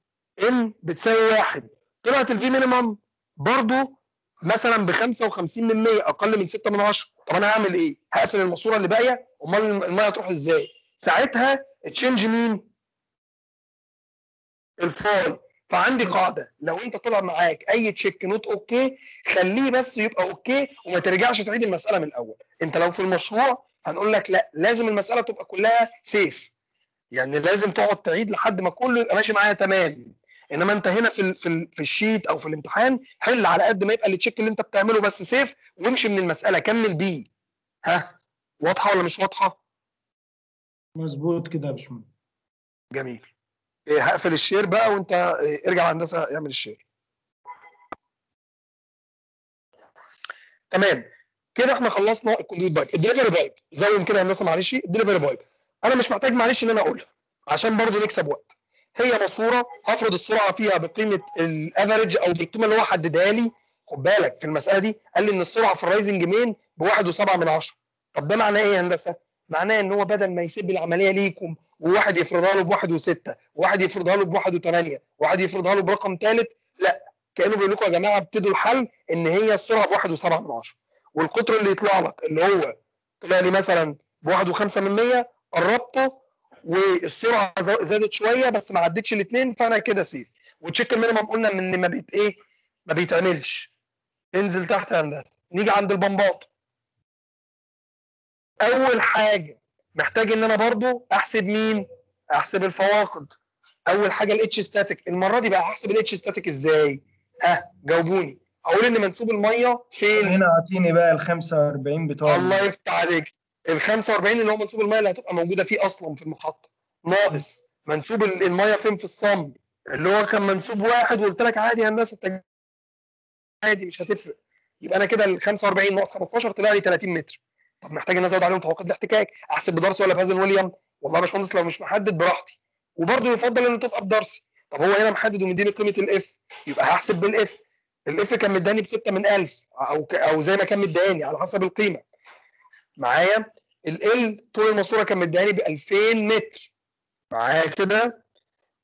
n بتساوي واحد. طلعت ال V minimum برضه مثلا ب 55 من 100 أقل من 6 من 10 طب أنا هعمل إيه؟ هقفل الماسورة اللي باقية؟ أمال الم- المية هتروح إزاي؟ ساعتها change مين؟ ال phi فعندي قاعدة. لو أنت طلع معاك أي check not OK خليه بس يبقى OK وما ترجعش تعيد المسألة من الأول. أنت لو في المشروع هنقول لك لا لازم المسألة تبقى كلها safe يعني لازم تقعد تعيد لحد ما كله يبقى ماشي معايا تمام. إنما أنت هنا في ال في ال في ال sheet أو في الامتحان حل على قد ما يبقى ال check اللي أنت بتعمله بس safe وامشي من المسألة كمل بيه ها؟ واضحة ولا مش واضحة؟ مظبوط كده يا باشمهندس. جميل. إيه هقفل ال share بقى وأنت إيه ارجع هندسه اعمل ال share. تمام. كده إحنا خلصنا ال conduit pipe. ال delivery pipe. زي كده يا هندسة معلش. ال delivery pipe. أنا مش محتاج معلش إن أنا أقولها عشان برضو نكسب وقت. هي ماسوره هفرض السرعة فيها بقيمة ال average أو بالقيمة اللي هو حددها لي. خد بالك في المسألة دي قال لي إن السرعة في ال rising main؟ ب 1.7 من 10 طب ده معناه إيه يا هندسة؟ معناه إن هو بدل ما يسيب العملية ليكم وواحد يفرضها له بواحد وستة وواحد يفرضها له بواحد وثمانية وواحد يفرضها له برقم ثالث لا. كأنه بيقول لكم يا جماعة ابتدوا الحل إن هي السرعة من عشرة. والقطر اللي يطلع لك اللي هو طلع لي مثلا بواحد وخمسة من مية قربته والسرعه زادت شوية بس ما عدتش الاثنين فأنا كده safe. و check ال minimum قلنا ان ما بيت إيه؟ ما بيتعملش. انزل تحت يا هندسة. نيجي عند ال pump ات. أول حاجة محتاج إن أنا برضو أحسب مين؟ أحسب الفواقد. أول حاجة ال H static المرة دي بقى هحسب ال H static إزاي؟ ها جاوبوني. أقول إن منسوب المية فين؟ هنا أعطيني بقى ال 45 بتوع الله يفتح عليك. ال 45 اللي هو منسوب الميه اللي هتبقى موجودة فيه أصلا في المحطة. ناقص. منسوب ال- الميه فين؟ في ال sump اللي هو كان منسوب واحد وقلت لك عادي يا هندسة عادي مش هتفرق. يبقى أنا كده ال 45 ناقص 15 طلع لي 30 متر. طب محتاج إن أزود عليهم فواقد الاحتكاك؟ أحسب ب Darcy ولا ب Hazen William والله يا باشمهندس لو مش محدد براحتي. وبرضه يفضل إن تبقى ب Darcy طب هو هنا محدد ومديني قيمة ال f يبقى هحسب بال f ال f كان مداني ب 6 من 1000 أو أو زي ما كان مداني على حسب القيمة. معايا. ال طول الماسورة كان مداني ب 2000 متر. معايا كده.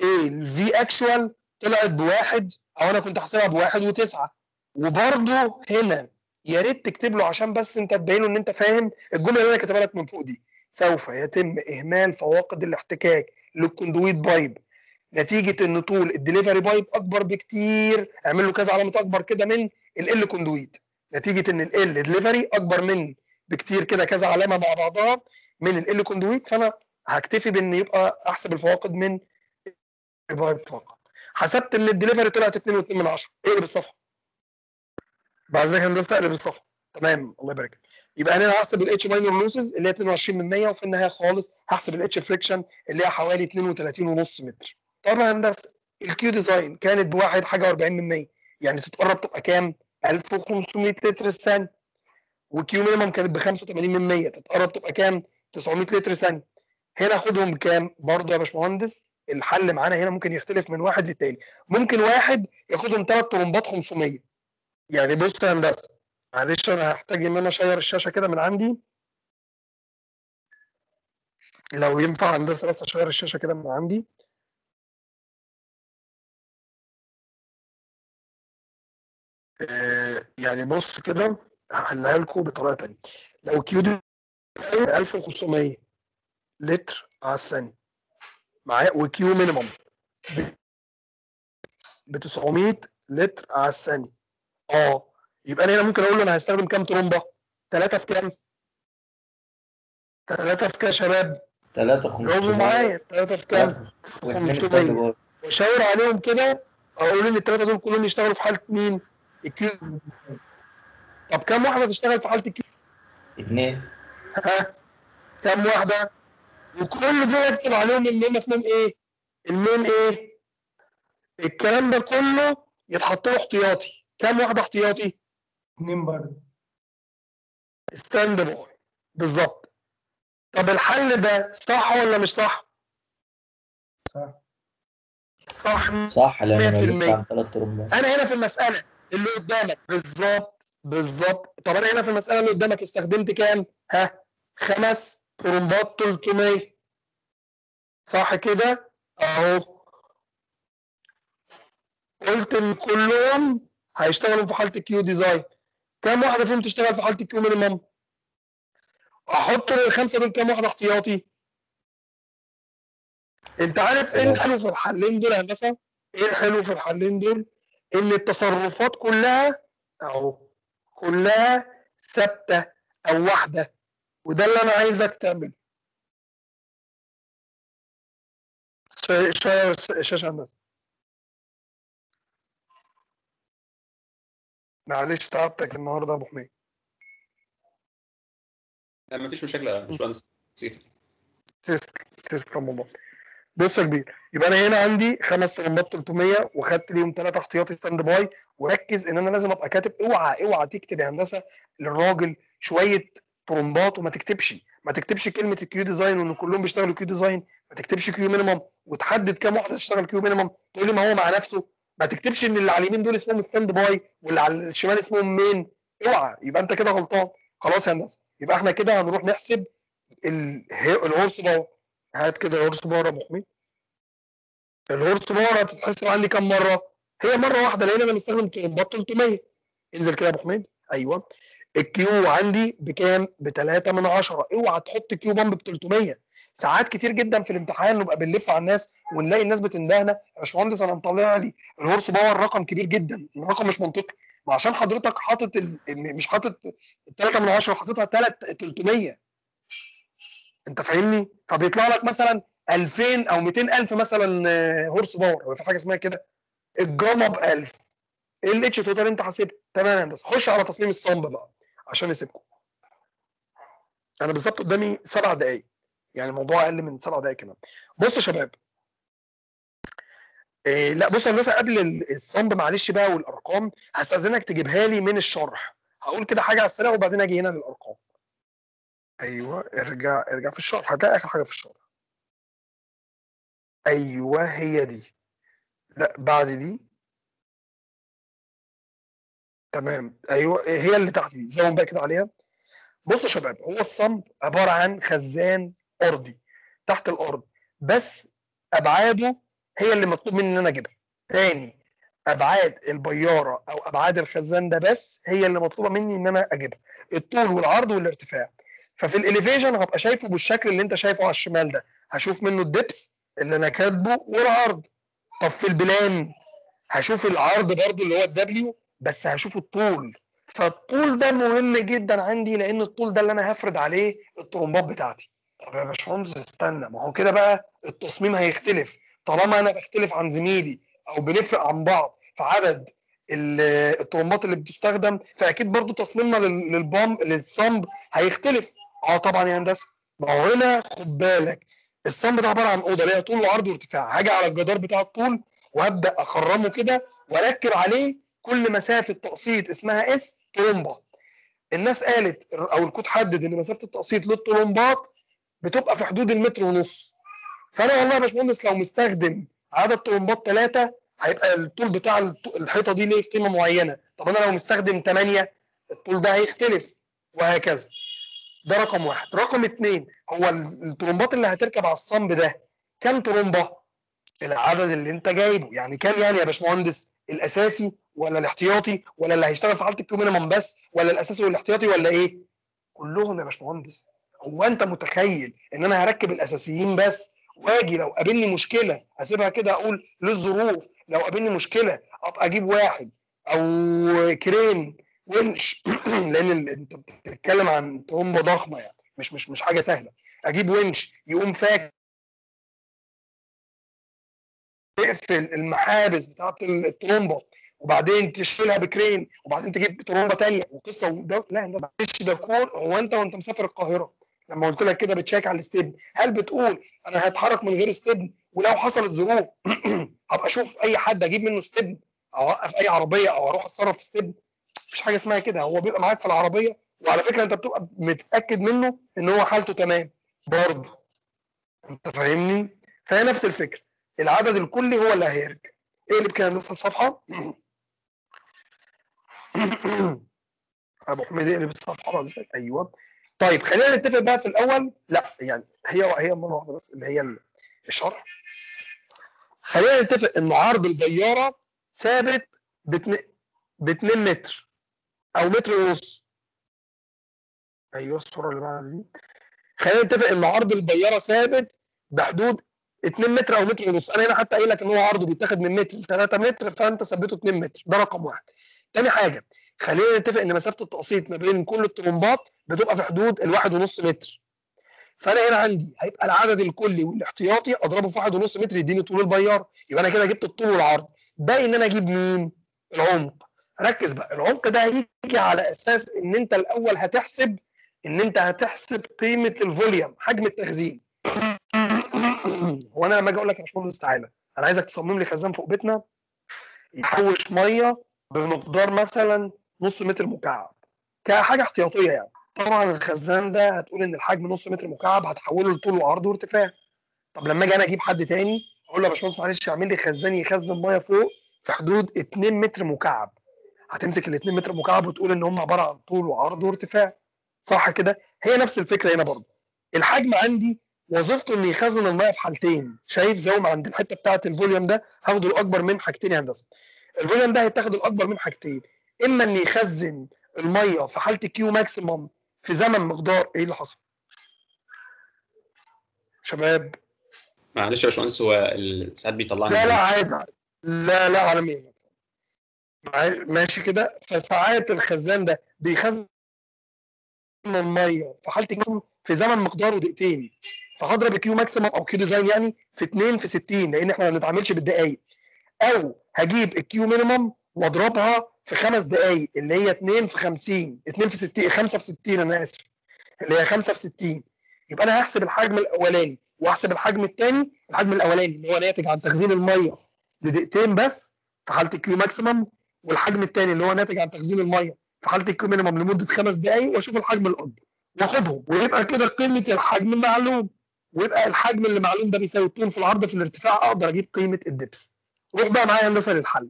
إيه ال V actual طلعت بواحد أو أنا كنت حاسبها بواحد وتسعة. وبرضه هنا يا ريت تكتب له عشان بس أنت تبين له إن أنت فاهم الجملة اللي أنا كاتبها لك من فوق دي. سوف يتم إهمال فواقد الاحتكاك لل conduit pipe. نتيجة إن طول ال delivery pipe أكبر بكتير. اعمل له كذا علامة أكبر كده من ال conduit. نتيجة إن ال دليفري أكبر من بكتير كده كذا علامة مع بعضها من ال conduit فأنا هكتفي بإن يبقى أحسب الفواقد من ال pipe فقط حسبت إن الدليفري طلعت 2.2 من 10 اقلب الصفحة. بعد ذلك هندسة اقلب الصفحة. تمام. الله يبارك. يبقى أنا هحسب ال H minor losses اللي هي 22 من 100 وفي النهاية خالص هحسب ال H friction اللي هي حوالي 32 ونص متر. طبعا يا هندسة ال Q design كانت بواحد حاجة و40 من 100 يعني تتقرب تبقى كام؟ 1500 لتر الثانية. و Q minimum كانت ب 85 من 100 تتقرب تبقى كام؟ 900 لتر ثانية. هنا خدهم كام؟ برضه يا باشمهندس الحل معانا هنا ممكن يختلف من واحد للتاني. ممكن واحد ياخدهم ثلاث طرمبات 500 يعني بص يا هندسة معلش أنا هحتاج إن أنا أ share الشاشة كده من عندي. لو ينفع هندسة بس أ share الشاشة كده من عندي. آه، يعني بص كده. هحلها لكم بطريقة تانية لو Q D 1500 لتر على الثانية معايا و Q minimum ب 900 لتر على الثانية آه يبقى أنا هنا ممكن أقول له أنا هستخدم كام ترومبة؟ ثلاثة في كام؟ ثلاثة في كام يا شباب؟ 3 جاوبوا معايا ثلاثة في كام؟ واثنين 500 ستاند واشاور عليهم كده أقول إن الثلاثه دول كلهم يشتغلوا في حالة مين؟ ال Q طب كام واحدة تشتغل في حاله ال Q؟ اثنين ها؟ كام واحدة؟ وكل دول اكتب عليهم هم اسمهم إيه؟ ال main إيه؟ الكلام ده كله يتحط له احتياطي كام واحدة احتياطي؟ اثنين برضه stand by بالظبط طب الحل ده صح ولا مش صح؟ صح صح صح لأن ما 100%. يزيدش عن ثلاث ترمبات أنا هنا في المسألة اللي قدامك بالظبط بالظبط طب أنا هنا في المسألة اللي قدامك استخدمت كام؟ ها؟ خمس طرمبات 300 صح كده؟ أهو قلت إن كلهم هيشتغلوا في حالة ال Q design كام واحدة فيهم تشتغل في حالة ال Q minimum؟ أحط الخمسة دول كام واحدة احتياطي؟ أنت عارف إيه الحلو في الحلين دول يا هندسة؟ إيه الحلو في الحلين دول؟ إن التصرفات كلها أهو كلها ثابتة أو واحدة. وده اللي أنا عايزك تعمله. شا- شا- شاشه هندسة. معلش تعبتك النهارده يا أبو حميد. لا مفيش مشاكل يا باشمهندس. تسلم. تسلم والله. بص يا كبير يبقى أنا هنا عندي خمس طلمبات 300 وخدت ليهم ثلاثة احتياطي stand by وركز إن أنا لازم أبقى كاتب اوعى اوعى تكتب يا هندسة للراجل شوية طرمبات وما تكتبش. ما تكتبش كلمة ال Q design وإن كلهم بيشتغلوا Q design ما تكتبش Q minimum وتحدد كام واحدة تشتغل Q minimum تقول لي ما هو مع نفسه. ما تكتبش إن اللي على اليمين دول اسمهم stand by واللي على الشمال اسمهم main اوعى يبقى أنت كده غلطان. خلاص يا هندسة يبقى إحنا كده هنروح نحسب ال- ال horse power هات كده ال horse power أبو حميد. ال horse power هتتحسب عندي كام مرة؟ هي مرة واحدة لأن أنا مستخدم طلمبات 300 انزل كده يا أبو حميد. أيوه. ال Q عندي بكام؟ ب 3 من 10 اوعى تحط Q pump ب 300 ساعات كتير جدا في الامتحان نبقى بنلف على الناس ونلاقي الناس بتندهنا. يا باشمهندس أنا مطلع لي. ال horse power رقم كبير جدا. الرقم مش منطقي. ما عشان حضرتك حاطط ال... مش حاطط 3 من 10 حاططها 3 300 انت فاهمني؟ فبيطلع لك مثلا 2000 أو 200 ألف مثلا آه، horse power هو في حاجة اسمها كده؟ الجاما ب 1000 ال H total انت حاسبها؟ تمام يا هندسة. خش على تصميم ال sump بقى عشان نسيبكم أنا بالظبط قدامي سبع دقائق يعني الموضوع أقل من سبع دقائق كمان. بصوا يا شباب. إيه لا بص يا هندسة قبل ال- ال sump معلش بقى والأرقام هستأذنك تجيبها لي من الشرح. هقول كده حاجة على السريع وبعدين أجي هنا للأرقام. أيوه ارجع ارجع في الشرح. هتلاقي آخر حاجة في الشرح. أيوه هي دي. لا بعد دي. تمام. أيوه هي اللي تحت دي زوم بقى كده عليها. بصوا يا شباب هو الصمب عبارة عن خزان أرضي تحت الأرض بس أبعاده هي اللي مطلوب مني إن أنا أجيبها. تاني أبعاد البيارة أو أبعاد الخزان ده بس هي اللي مطلوبة مني إن أنا أجيبها. الطول والعرض والارتفاع. ففي ال elevation هبقى شايفه بالشكل اللي أنت شايفه على الشمال ده. هشوف منه ال depth اللي أنا كاتبه والعرض. طب في ال plan هشوف العرض برضو اللي هو ال W بس هشوف الطول. فالطول ده مهم جدا عندي لأن الطول ده اللي أنا هفرد عليه الطرمبات بتاعتي. طب يا باشمهندس استنى. ما هو كده بقى التصميم هيختلف. طالما أنا بختلف عن زميلي أو بنفرق عن بعض في عدد ال- الطرمبات اللي بتستخدم فأكيد برضو تصميمنا لل- للبامب للصمب هيختلف. آه طبعا يا هندسة. ما هو هنا خد بالك الصمب ده عبارة عن أوضة ليها طول وعرض وارتفاع. هاجي على الجدار بتاع الطول وابدا أخرمه كده وأركب عليه كل مسافة تقسيط اسمها إس طرمبه الناس قالت أو الكود حدد إن مسافة التقسيط للطرمبات بتبقى في حدود المتر ونص. فأنا والله يا باشمهندس لو مستخدم عدد طرمبات ثلاثة هيبقى الطول بتاع الحيطة دي ليه قيمة معينة؟ طب أنا لو مستخدم 8 الطول ده هيختلف وهكذا. ده رقم واحد. رقم اتنين هو ال- الطرمبات اللي هتركب على ال sump ده كام طرمبه العدد اللي انت جايبه. يعني كام يعني يا باشمهندس؟ الأساسي ولا الاحتياطي ولا اللي هيشتغل في حالة ال Q minimum بس ولا الأساسي والاحتياطي ولا إيه؟ كلهم يا باشمهندس. هو أنت متخيل إن أنا هركب الأساسيين بس وآجي لو قابلني مشكلة اسيبها كده أقول للظروف لو قابلني مشكلة أبقى أجيب واحد أو crane ونش لأن انت بتتكلم عن ترومبه ضخمة يعني. مش مش مش حاجة سهلة. أجيب ونش يقوم فاك تقفل المحابس بتاعت الترومبه وبعدين تشيلها ب crane وبعدين تجيب ترومبه تانية وقصة وده لا ده معلش ده كور هو أنت وأنت مسافر القاهرة لما قلت لك كده بتشيك على الاستبن. هل بتقول أنا هتحرك من غير استبن؟ ولو حصلت ظروف هبقى أشوف أي حد أجيب منه استبن أو أوقف أي عربية أو أروح أتصرف في استبن؟ مفيش حاجة اسمها كده. هو بيبقى معاك في العربية وعلى فكرة أنت بتبقى متأكد منه إن هو حالته تمام. برضه. أنت فاهمني؟ فهي نفس الفكرة. العدد الكلي هو اللي هيرجع. اقلب كده هندسه الصفحة؟ أبو حميد اقلب الصفحة. أيوه. طيب خلينا نتفق بقى في الأول. لا يعني هي هي مرة واحدة بس اللي هي الشرح. خلينا نتفق إن عرض البيارة ثابت ب 2 متر. أو متر ونص. أيوه الصورة اللي بعد دي. خلينا نتفق إن عرض البيارة ثابت بحدود 2 متر أو متر ونص. أنا هنا حتى قايل لك إن هو عرضه بيتاخد من متر ل 3 متر فأنت ثبته 2 متر. ده رقم واحد. تاني حاجة خلينا نتفق إن مسافة التقسيط ما بين كل الطرمبات بتبقى في حدود الواحد ونص متر. فأنا هنا عندي هيبقى العدد الكلي والاحتياطي أضربه في 1.5 متر يديني طول البيار يبقى أنا كده جبت الطول والعرض. باقي إن أنا أجيب مين؟ العمق. ركز بقى. العمق ده هيجي على أساس إن أنت الأول هتحسب إن أنت هتحسب قيمة الفوليوم حجم التخزين. هو أنا لما أجي أقول لك يا باشمهندس تعالى أنا عايزك تصمم لي خزان فوق بيتنا يحوش مية بمقدار مثلا نص متر مكعب. كحاجة احتياطية يعني. طبعا الخزان ده هتقول إن الحجم نص متر مكعب هتحوله لطول وعرض وارتفاع. طب لما أجي أنا أجيب حد تاني أقول له يا باشمهندس معلش اعمل لي خزان يخزن مية فوق في حدود 2 متر مكعب. هتمسك ال 2 متر مكعب وتقول إن هم عبارة عن طول وعرض وارتفاع. صح كده؟ هي نفس الفكرة هنا برضه. الحجم عندي وظيفته انه يخزن المية في حالتين. شايف زي ما عند الحتة بتاعه ال volume ده هاخده الاكبر من حاجتين يا هندسة. ال volume ده هيتاخد الاكبر من حاجتين. إما ان يخزن المية في حالة Q maximum في زمن مقدار إيه اللي حصل؟ شباب. معلش يا باشمهندس هو ساعات بيطلعني لا لا عادي عادي. لا لا على مين؟ ماشي كده. فساعات الخزان ده بيخزن المية. في حالة Q في زمن مقداره دقيقتين. فهضرب Q maximum أو Q design يعني في 2 في 60 لأن إحنا ما بنتعاملش بالدقائق أو هجيب ال Q minimum وأضربها في خمس دقائق اللي هي 2 في 50 2 في 60 5 في 60 أنا آسف. اللي هي 5 في 60 يبقى أنا هحسب الحجم الأولاني وأحسب الحجم الثاني الحجم الأولاني اللي هو ناتج عن تخزين المية لدقيقتين بس في حالة ال Q maximum والحجم الثاني اللي هو ناتج عن تخزين المية في حالة ال Q minimum لمدة خمس دقائق وأشوف الحجم الاكبر واخدهم ويبقى كده قيمة الحجم المعلوم ويبقى الحجم اللي معلوم ده بيساوي الطول في العرض في الارتفاع أقدر أجيب قيمة ال depth. روح بقى معايا هندسة للحل.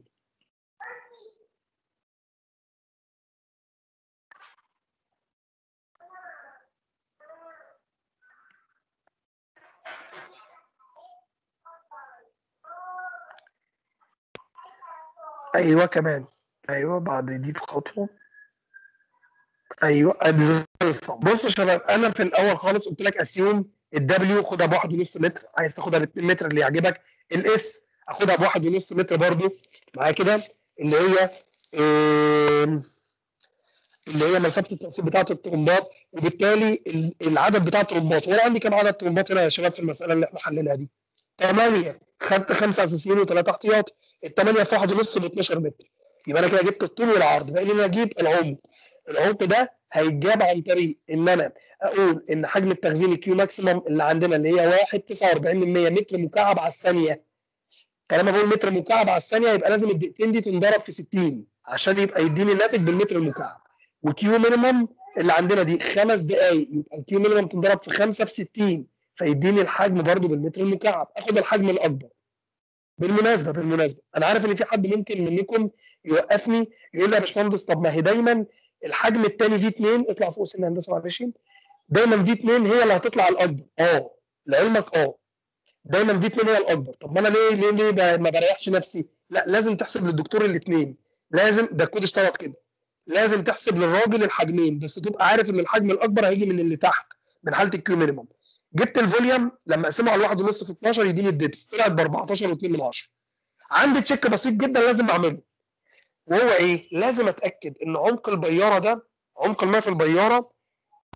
أيوه كمان. أيوه بعد دي بخطوة. أيوه. بص يا شباب أنا في الأول خالص قلت لك assume ال W خدها بواحد ونص متر. عايز تاخدها ب 2 متر اللي يعجبك. ال S اخدها بواحد ونص متر برضو. معايا كده؟ اللي هي اللي هي مسافة التقسيم بتاعة الطرمبات. وبالتالي ال- العدد بتاع الطرمبات. وأنا عندي كام عدد طرمبات هنا يا شباب في المسألة اللي إحنا حليناها دي؟ 8 خدت خمسة أساسيين وثلاثه احتياطي الثمانيه في واحد ونص ب 12 متر. يبقى أنا كده جبت الطول والعرض. بقى لي إن أنا أجيب العمق. العمق ده هيتجاب عن طريق إن أنا أقول إن حجم التخزين ال Q maximum اللي عندنا اللي هي 1.49 من 100 متر مكعب على الثانية. طالما بقول متر مكعب على الثانية يبقى لازم الدقيقتين دي تنضرب في 60 عشان يبقى يديني الناتج بالمتر المكعب. و Q minimum اللي عندنا دي خمس دقائق يبقى ال Q minimum تنضرب في 5 في 60 فيديني الحجم برضو بالمتر المكعب. آخد الحجم الأكبر. بالمناسبة بالمناسبة. أنا عارف إن في حد ممكن منكم يوقفني يقول لي يا باشمهندس طب ما هي دايما الحجم الثاني في 2 اطلع فوق سن هندسة معلش دايما في 2 هي اللي هتطلع الأكبر. آه لعلمك آه. دايما في 2 هي الأكبر. طب ما أنا ليه ليه ليه ما بريحش نفسي؟ لا لازم تحسب للدكتور الاثنين لازم ده الكود اشترط كده. لازم تحسب للراجل الحجمين بس تبقى عارف إن الحجم الأكبر هيجي من اللي تحت من حالة ال Q minimum جبت ال volume لما اقسمه على الواحد ونص في 12 يديني ال depth. طلعت ب 14 و2 من 10 عندي check بسيط جدا لازم أعمله. وهو إيه؟ لازم أتأكد إن عمق البيارة ده عمق الماء في البيارة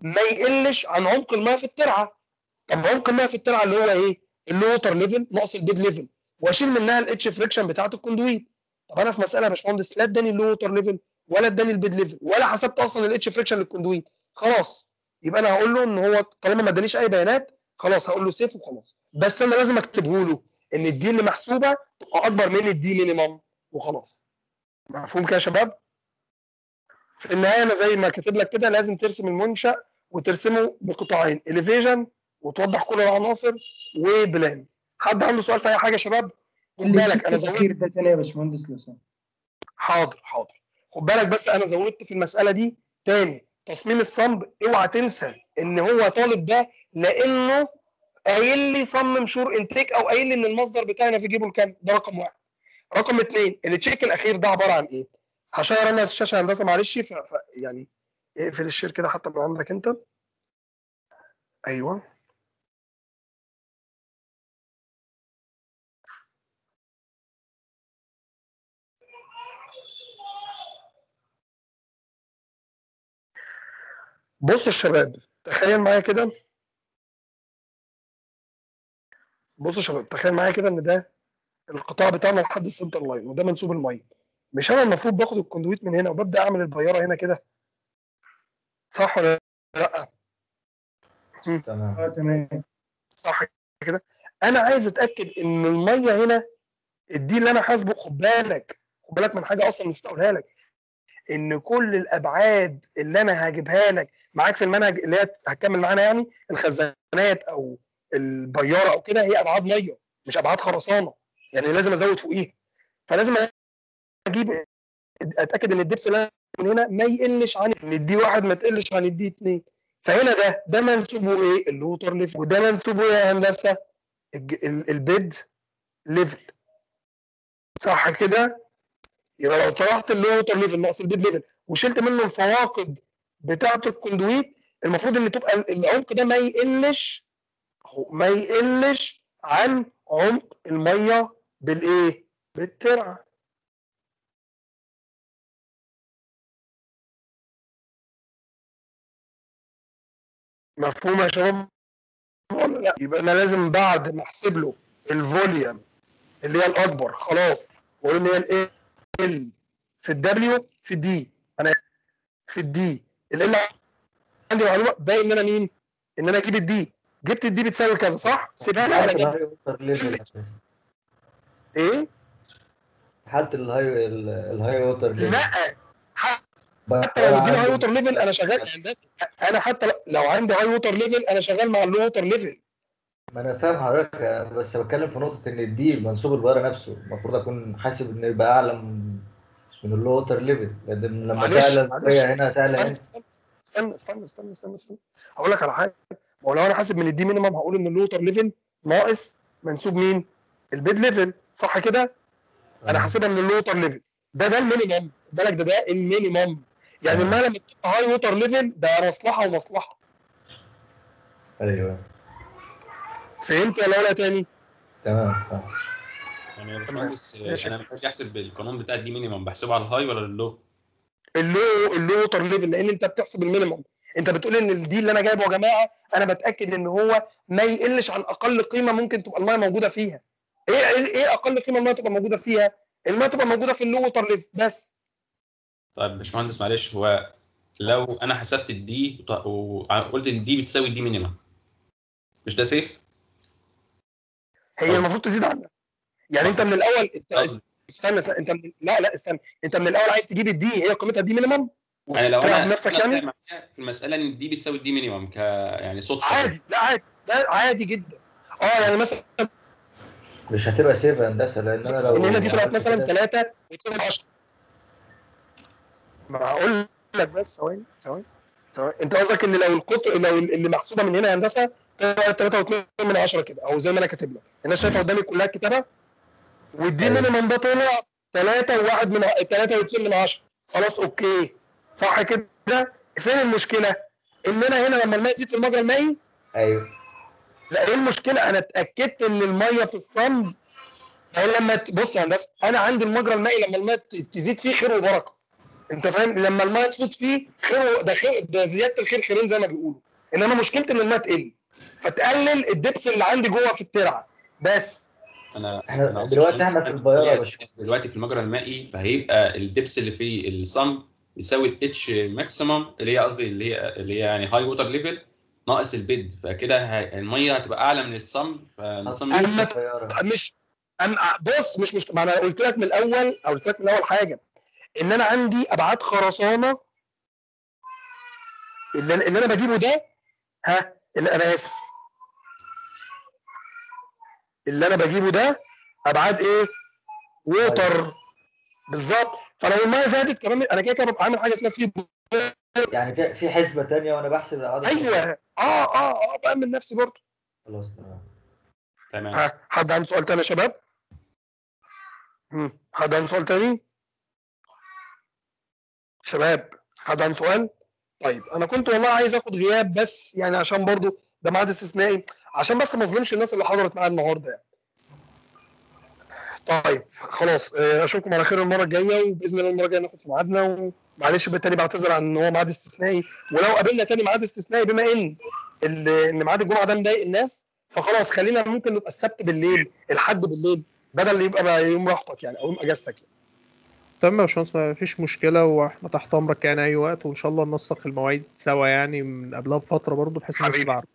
ما يقلش عن عمق الماء في الترعة. طب عمق الماء في الترعة اللي هو إيه؟ ال low water level ناقص ال bed level وأشيل منها ال H friction بتاعت ال conduit. طب أنا في مسألة يا باشمهندس لا اداني ال low water level ولا اداني ال bed level ولا حسبت أصلا ال H friction لل conduit. خلاص. يبقى أنا هقول له ان هو طالما ما ادانيش اي بيانات خلاص هقول له safe وخلاص. بس أنا لازم اكتبه له ان ال D اللي محسوبة تبقى اكبر من ال D minimum وخلاص. مفهوم كده يا شباب؟ في النهاية أنا زي ما كاتب لك كده لازم ترسم المنشأ وترسمه بقطاعين elevation وتوضح كل العناصر و plan. حد عنده سؤال في أي حاجة يا شباب؟ خد بالك أنا زودت ده تاني يا باشمهندس حاضر حاضر. خد بالك بس أنا زودت في المسألة دي تاني. تصميم ال sump اوعى تنسى إن هو طالب ده لأنه قايل لي صمم shore intake أو قايل لي إن المصدر بتاعنا في جيبه الكام ده رقم واحد. رقم اثنين ال check الأخير ده عبارة عن إيه؟ هشير أنا الشاشه هندسة معلش ف... ف... يعني اقفل ال share كده حتى من عندك أنت. أيوه. بص يا شباب تخيل معايا كده. بصوا يا شباب تخيل معايا كده إن ده القطاع بتاعنا لحد ال center line وده منسوب المية. مش أنا المفروض باخد ال conduit من هنا وببدأ أعمل البيارة هنا كده؟ صح ولا لأ؟ تمام. آه تمام. صح كده؟ أنا عايز أتأكد إن المية هنا ال D اللي أنا حاسبه خد بالك خد بالك من حاجة أصلا نسيت أقولها لك. إن كل الأبعاد اللي أنا هجيبها لك معاك في المنهج اللي هي هتكمل معانا يعني الخزانات أو البيارة أو كده هي أبعاد مية مش أبعاد خرسانة يعني لازم أزود فوقيها فلازم أجيب أتأكد إن ال depth اللي من هنا ما يقلش عن إن ال D واحد ما تقلش عن ال D اتنين فهنا ده ده منسوبه إيه؟ ال low water level وده منسوبه إيه يا هندسة؟ ال bed level صح كده؟ يبقى لو طرحت ال low water level ناقص ال bed level وشلت منه الفواقد بتاعة ال conduit المفروض إن تبقى ال- العمق ده ما يقلش ما يقلش عن عمق المية بالإيه؟ بالترعة مفهوم يا شباب لا يبقى أنا لازم بعد ما أحسب له ال volume اللي هي الأكبر خلاص وأقول إن هي ال في الدبليو في الدي أنا في الدي ال عندي معلومة باقي إن أنا مين؟ إن أنا أجيب ال D. جبت ال D بتساوي كذا صح؟ سيبها لي. على. إيه؟ حالة ال high ال- ال high water level. لا. حتى لو اديني high water level أنا شغال هندسة. أنا حتى لو عندي high water level أنا شغال مع ال low water level. ما أنا فاهم حضرتك بس بتكلم في نقطة إن ال D منسوب البيارة نفسه المفروض أكون حاسب إنه يبقى أعلى من من ال low water level لأن لما تعلى هنا تعلى استنى هنا. استنى استنى استنى استنى استنى استنى. هقول لك على حاجة. ما هو لو أنا حاسب من ال D minimum هقول إن ال low water level ناقص منسوب مين؟ ال bed level صح كده؟ أنا حاسبها من ال low water level ده ده ال minimum بالك ده ده ال minimum يعني ما لما تبقى high water level ده مصلحة ومصلحة. أيوه. فهمت ولا ولا تاني؟ تمام تمام يعني يا باشمهندس ماشي. أنا باجي احسب القانون بتاع ال D minimum بحسبه على ال high ولا ال low؟ ال low ال low water level لأن أنت بتحسب ال minimum أنت بتقول إن ال D اللي أنا جايبه يا جماعة أنا بتأكد إن هو ما يقلش عن أقل قيمة ممكن تبقى المية موجودة فيها إيه إيه إيه أقل قيمة المية تبقى موجودة فيها المية تبقى موجودة في ال low water level بس طيب يا باشمهندس معلش هو لو أنا حسبت ال D وقلت إن ال D بتساوي ال D minimum مش ده safe؟ هي المفروض تزيد عنها. يعني انت من الأول انت قصدي استنى استنى انت من لا لا استنى. انت من الأول عايز تجيب ال D هي قيمتها D minimum يعني لو أنا نفسك يعني؟ في المسألة إن ال D بتساوي ال D minimum ك يعني صدفة. عادي لا عادي لا عادي جدا. آه يعني مثلا مش هتبقى safe يا هندسة لأن أنا لو إن هنا D طلعت مثلا كده- 3 و2 من 10 ما هقول لك بس ثواني ثواني. انت قصدك ان لو القطر لو اللي محسوبه من هنا هندسة طلعت 3 و2 من 10 كده أو زي ما أنا كاتب لك. الناس شايفه قدامي كلها الكتابة. وال D أيوة. minimum ده طلع 3 و1 من 3 و2 من 10 خلاص okay. صح كده؟ فين المشكلة؟ إن أنا هنا لما الماء تزيد في المجرى المائي؟ أيوه. لا إيه المشكلة؟ أنا اتأكدت إن المية في الصمد هي لما ت- بص يا هندسة أنا عندي المجرى المائي لما المية تزيد فيه خير وبركة. انت فاهم؟ لما الميه تفوت فيه خير ده خير ده زيادة الخير خيرين زي ما بيقولوا. انما مشكلتي إن الميه تقل. فتقلل الدبس اللي عندي جوه في الترعة. بس. أنا أنا دلوقتي إحنا في باشا. دلوقتي في المجرى المائي فهيبقى الدبس اللي في الصمب يساوي ال H maximum اللي هي قصدي اللي هي اللي هي يعني high water level ناقص ال bed فكده المية هتبقى أعلى من ال sump فال sump أنا مت- مش أنا بص مش مش ما أنا قلت لك من الأول أو قلت لك من الأول حاجة. إن أنا عندي أبعاد خرسانة. اللي, اللي أنا بجيبه ده ها اللي أنا آسف. اللي أنا بجيبه ده أبعاد إيه؟ ووتر بالظبط. فلو المية زادت كمان أنا كده كده ببقى عامل حاجة اسمها فيه يعني في في حسبة تانية وأنا بحسب أيوه. آه آه آه بأمن نفسي برضه. خلاص تمام. تمام. ها حد عنده سؤال تاني يا شباب؟ حد عنده سؤال تاني؟ شباب حد عنده سؤال؟ طيب أنا كنت والله عايز آخد غياب بس يعني عشان برضو ده ميعاد استثنائي عشان بس ما أظلمش الناس اللي حضرت معايا النهارده يعني. طيب خلاص آه، أشوفكم على خير المرة الجاية وبإذن الله المرة الجاية ناخد في ميعادنا ومعلش بالتالي بعتذر عن إن هو ميعاد استثنائي ولو قابلنا تاني ميعاد استثنائي بما إن إن ميعاد الجمعة ده مضايق الناس فخلاص خلينا ممكن نبقى السبت بالليل الحد بالليل بدل يبقى بقى يوم راحتك يعني أو يوم إجازتك تمام يا باشمهندس ما فيش مشكلة وإحنا تحت أمرك يعني أي وقت وإن شاء الله ننسق المواعيد سوا يعني من قبلها بفترة برضه بحيث الناس حبيبي. تبقى عارفة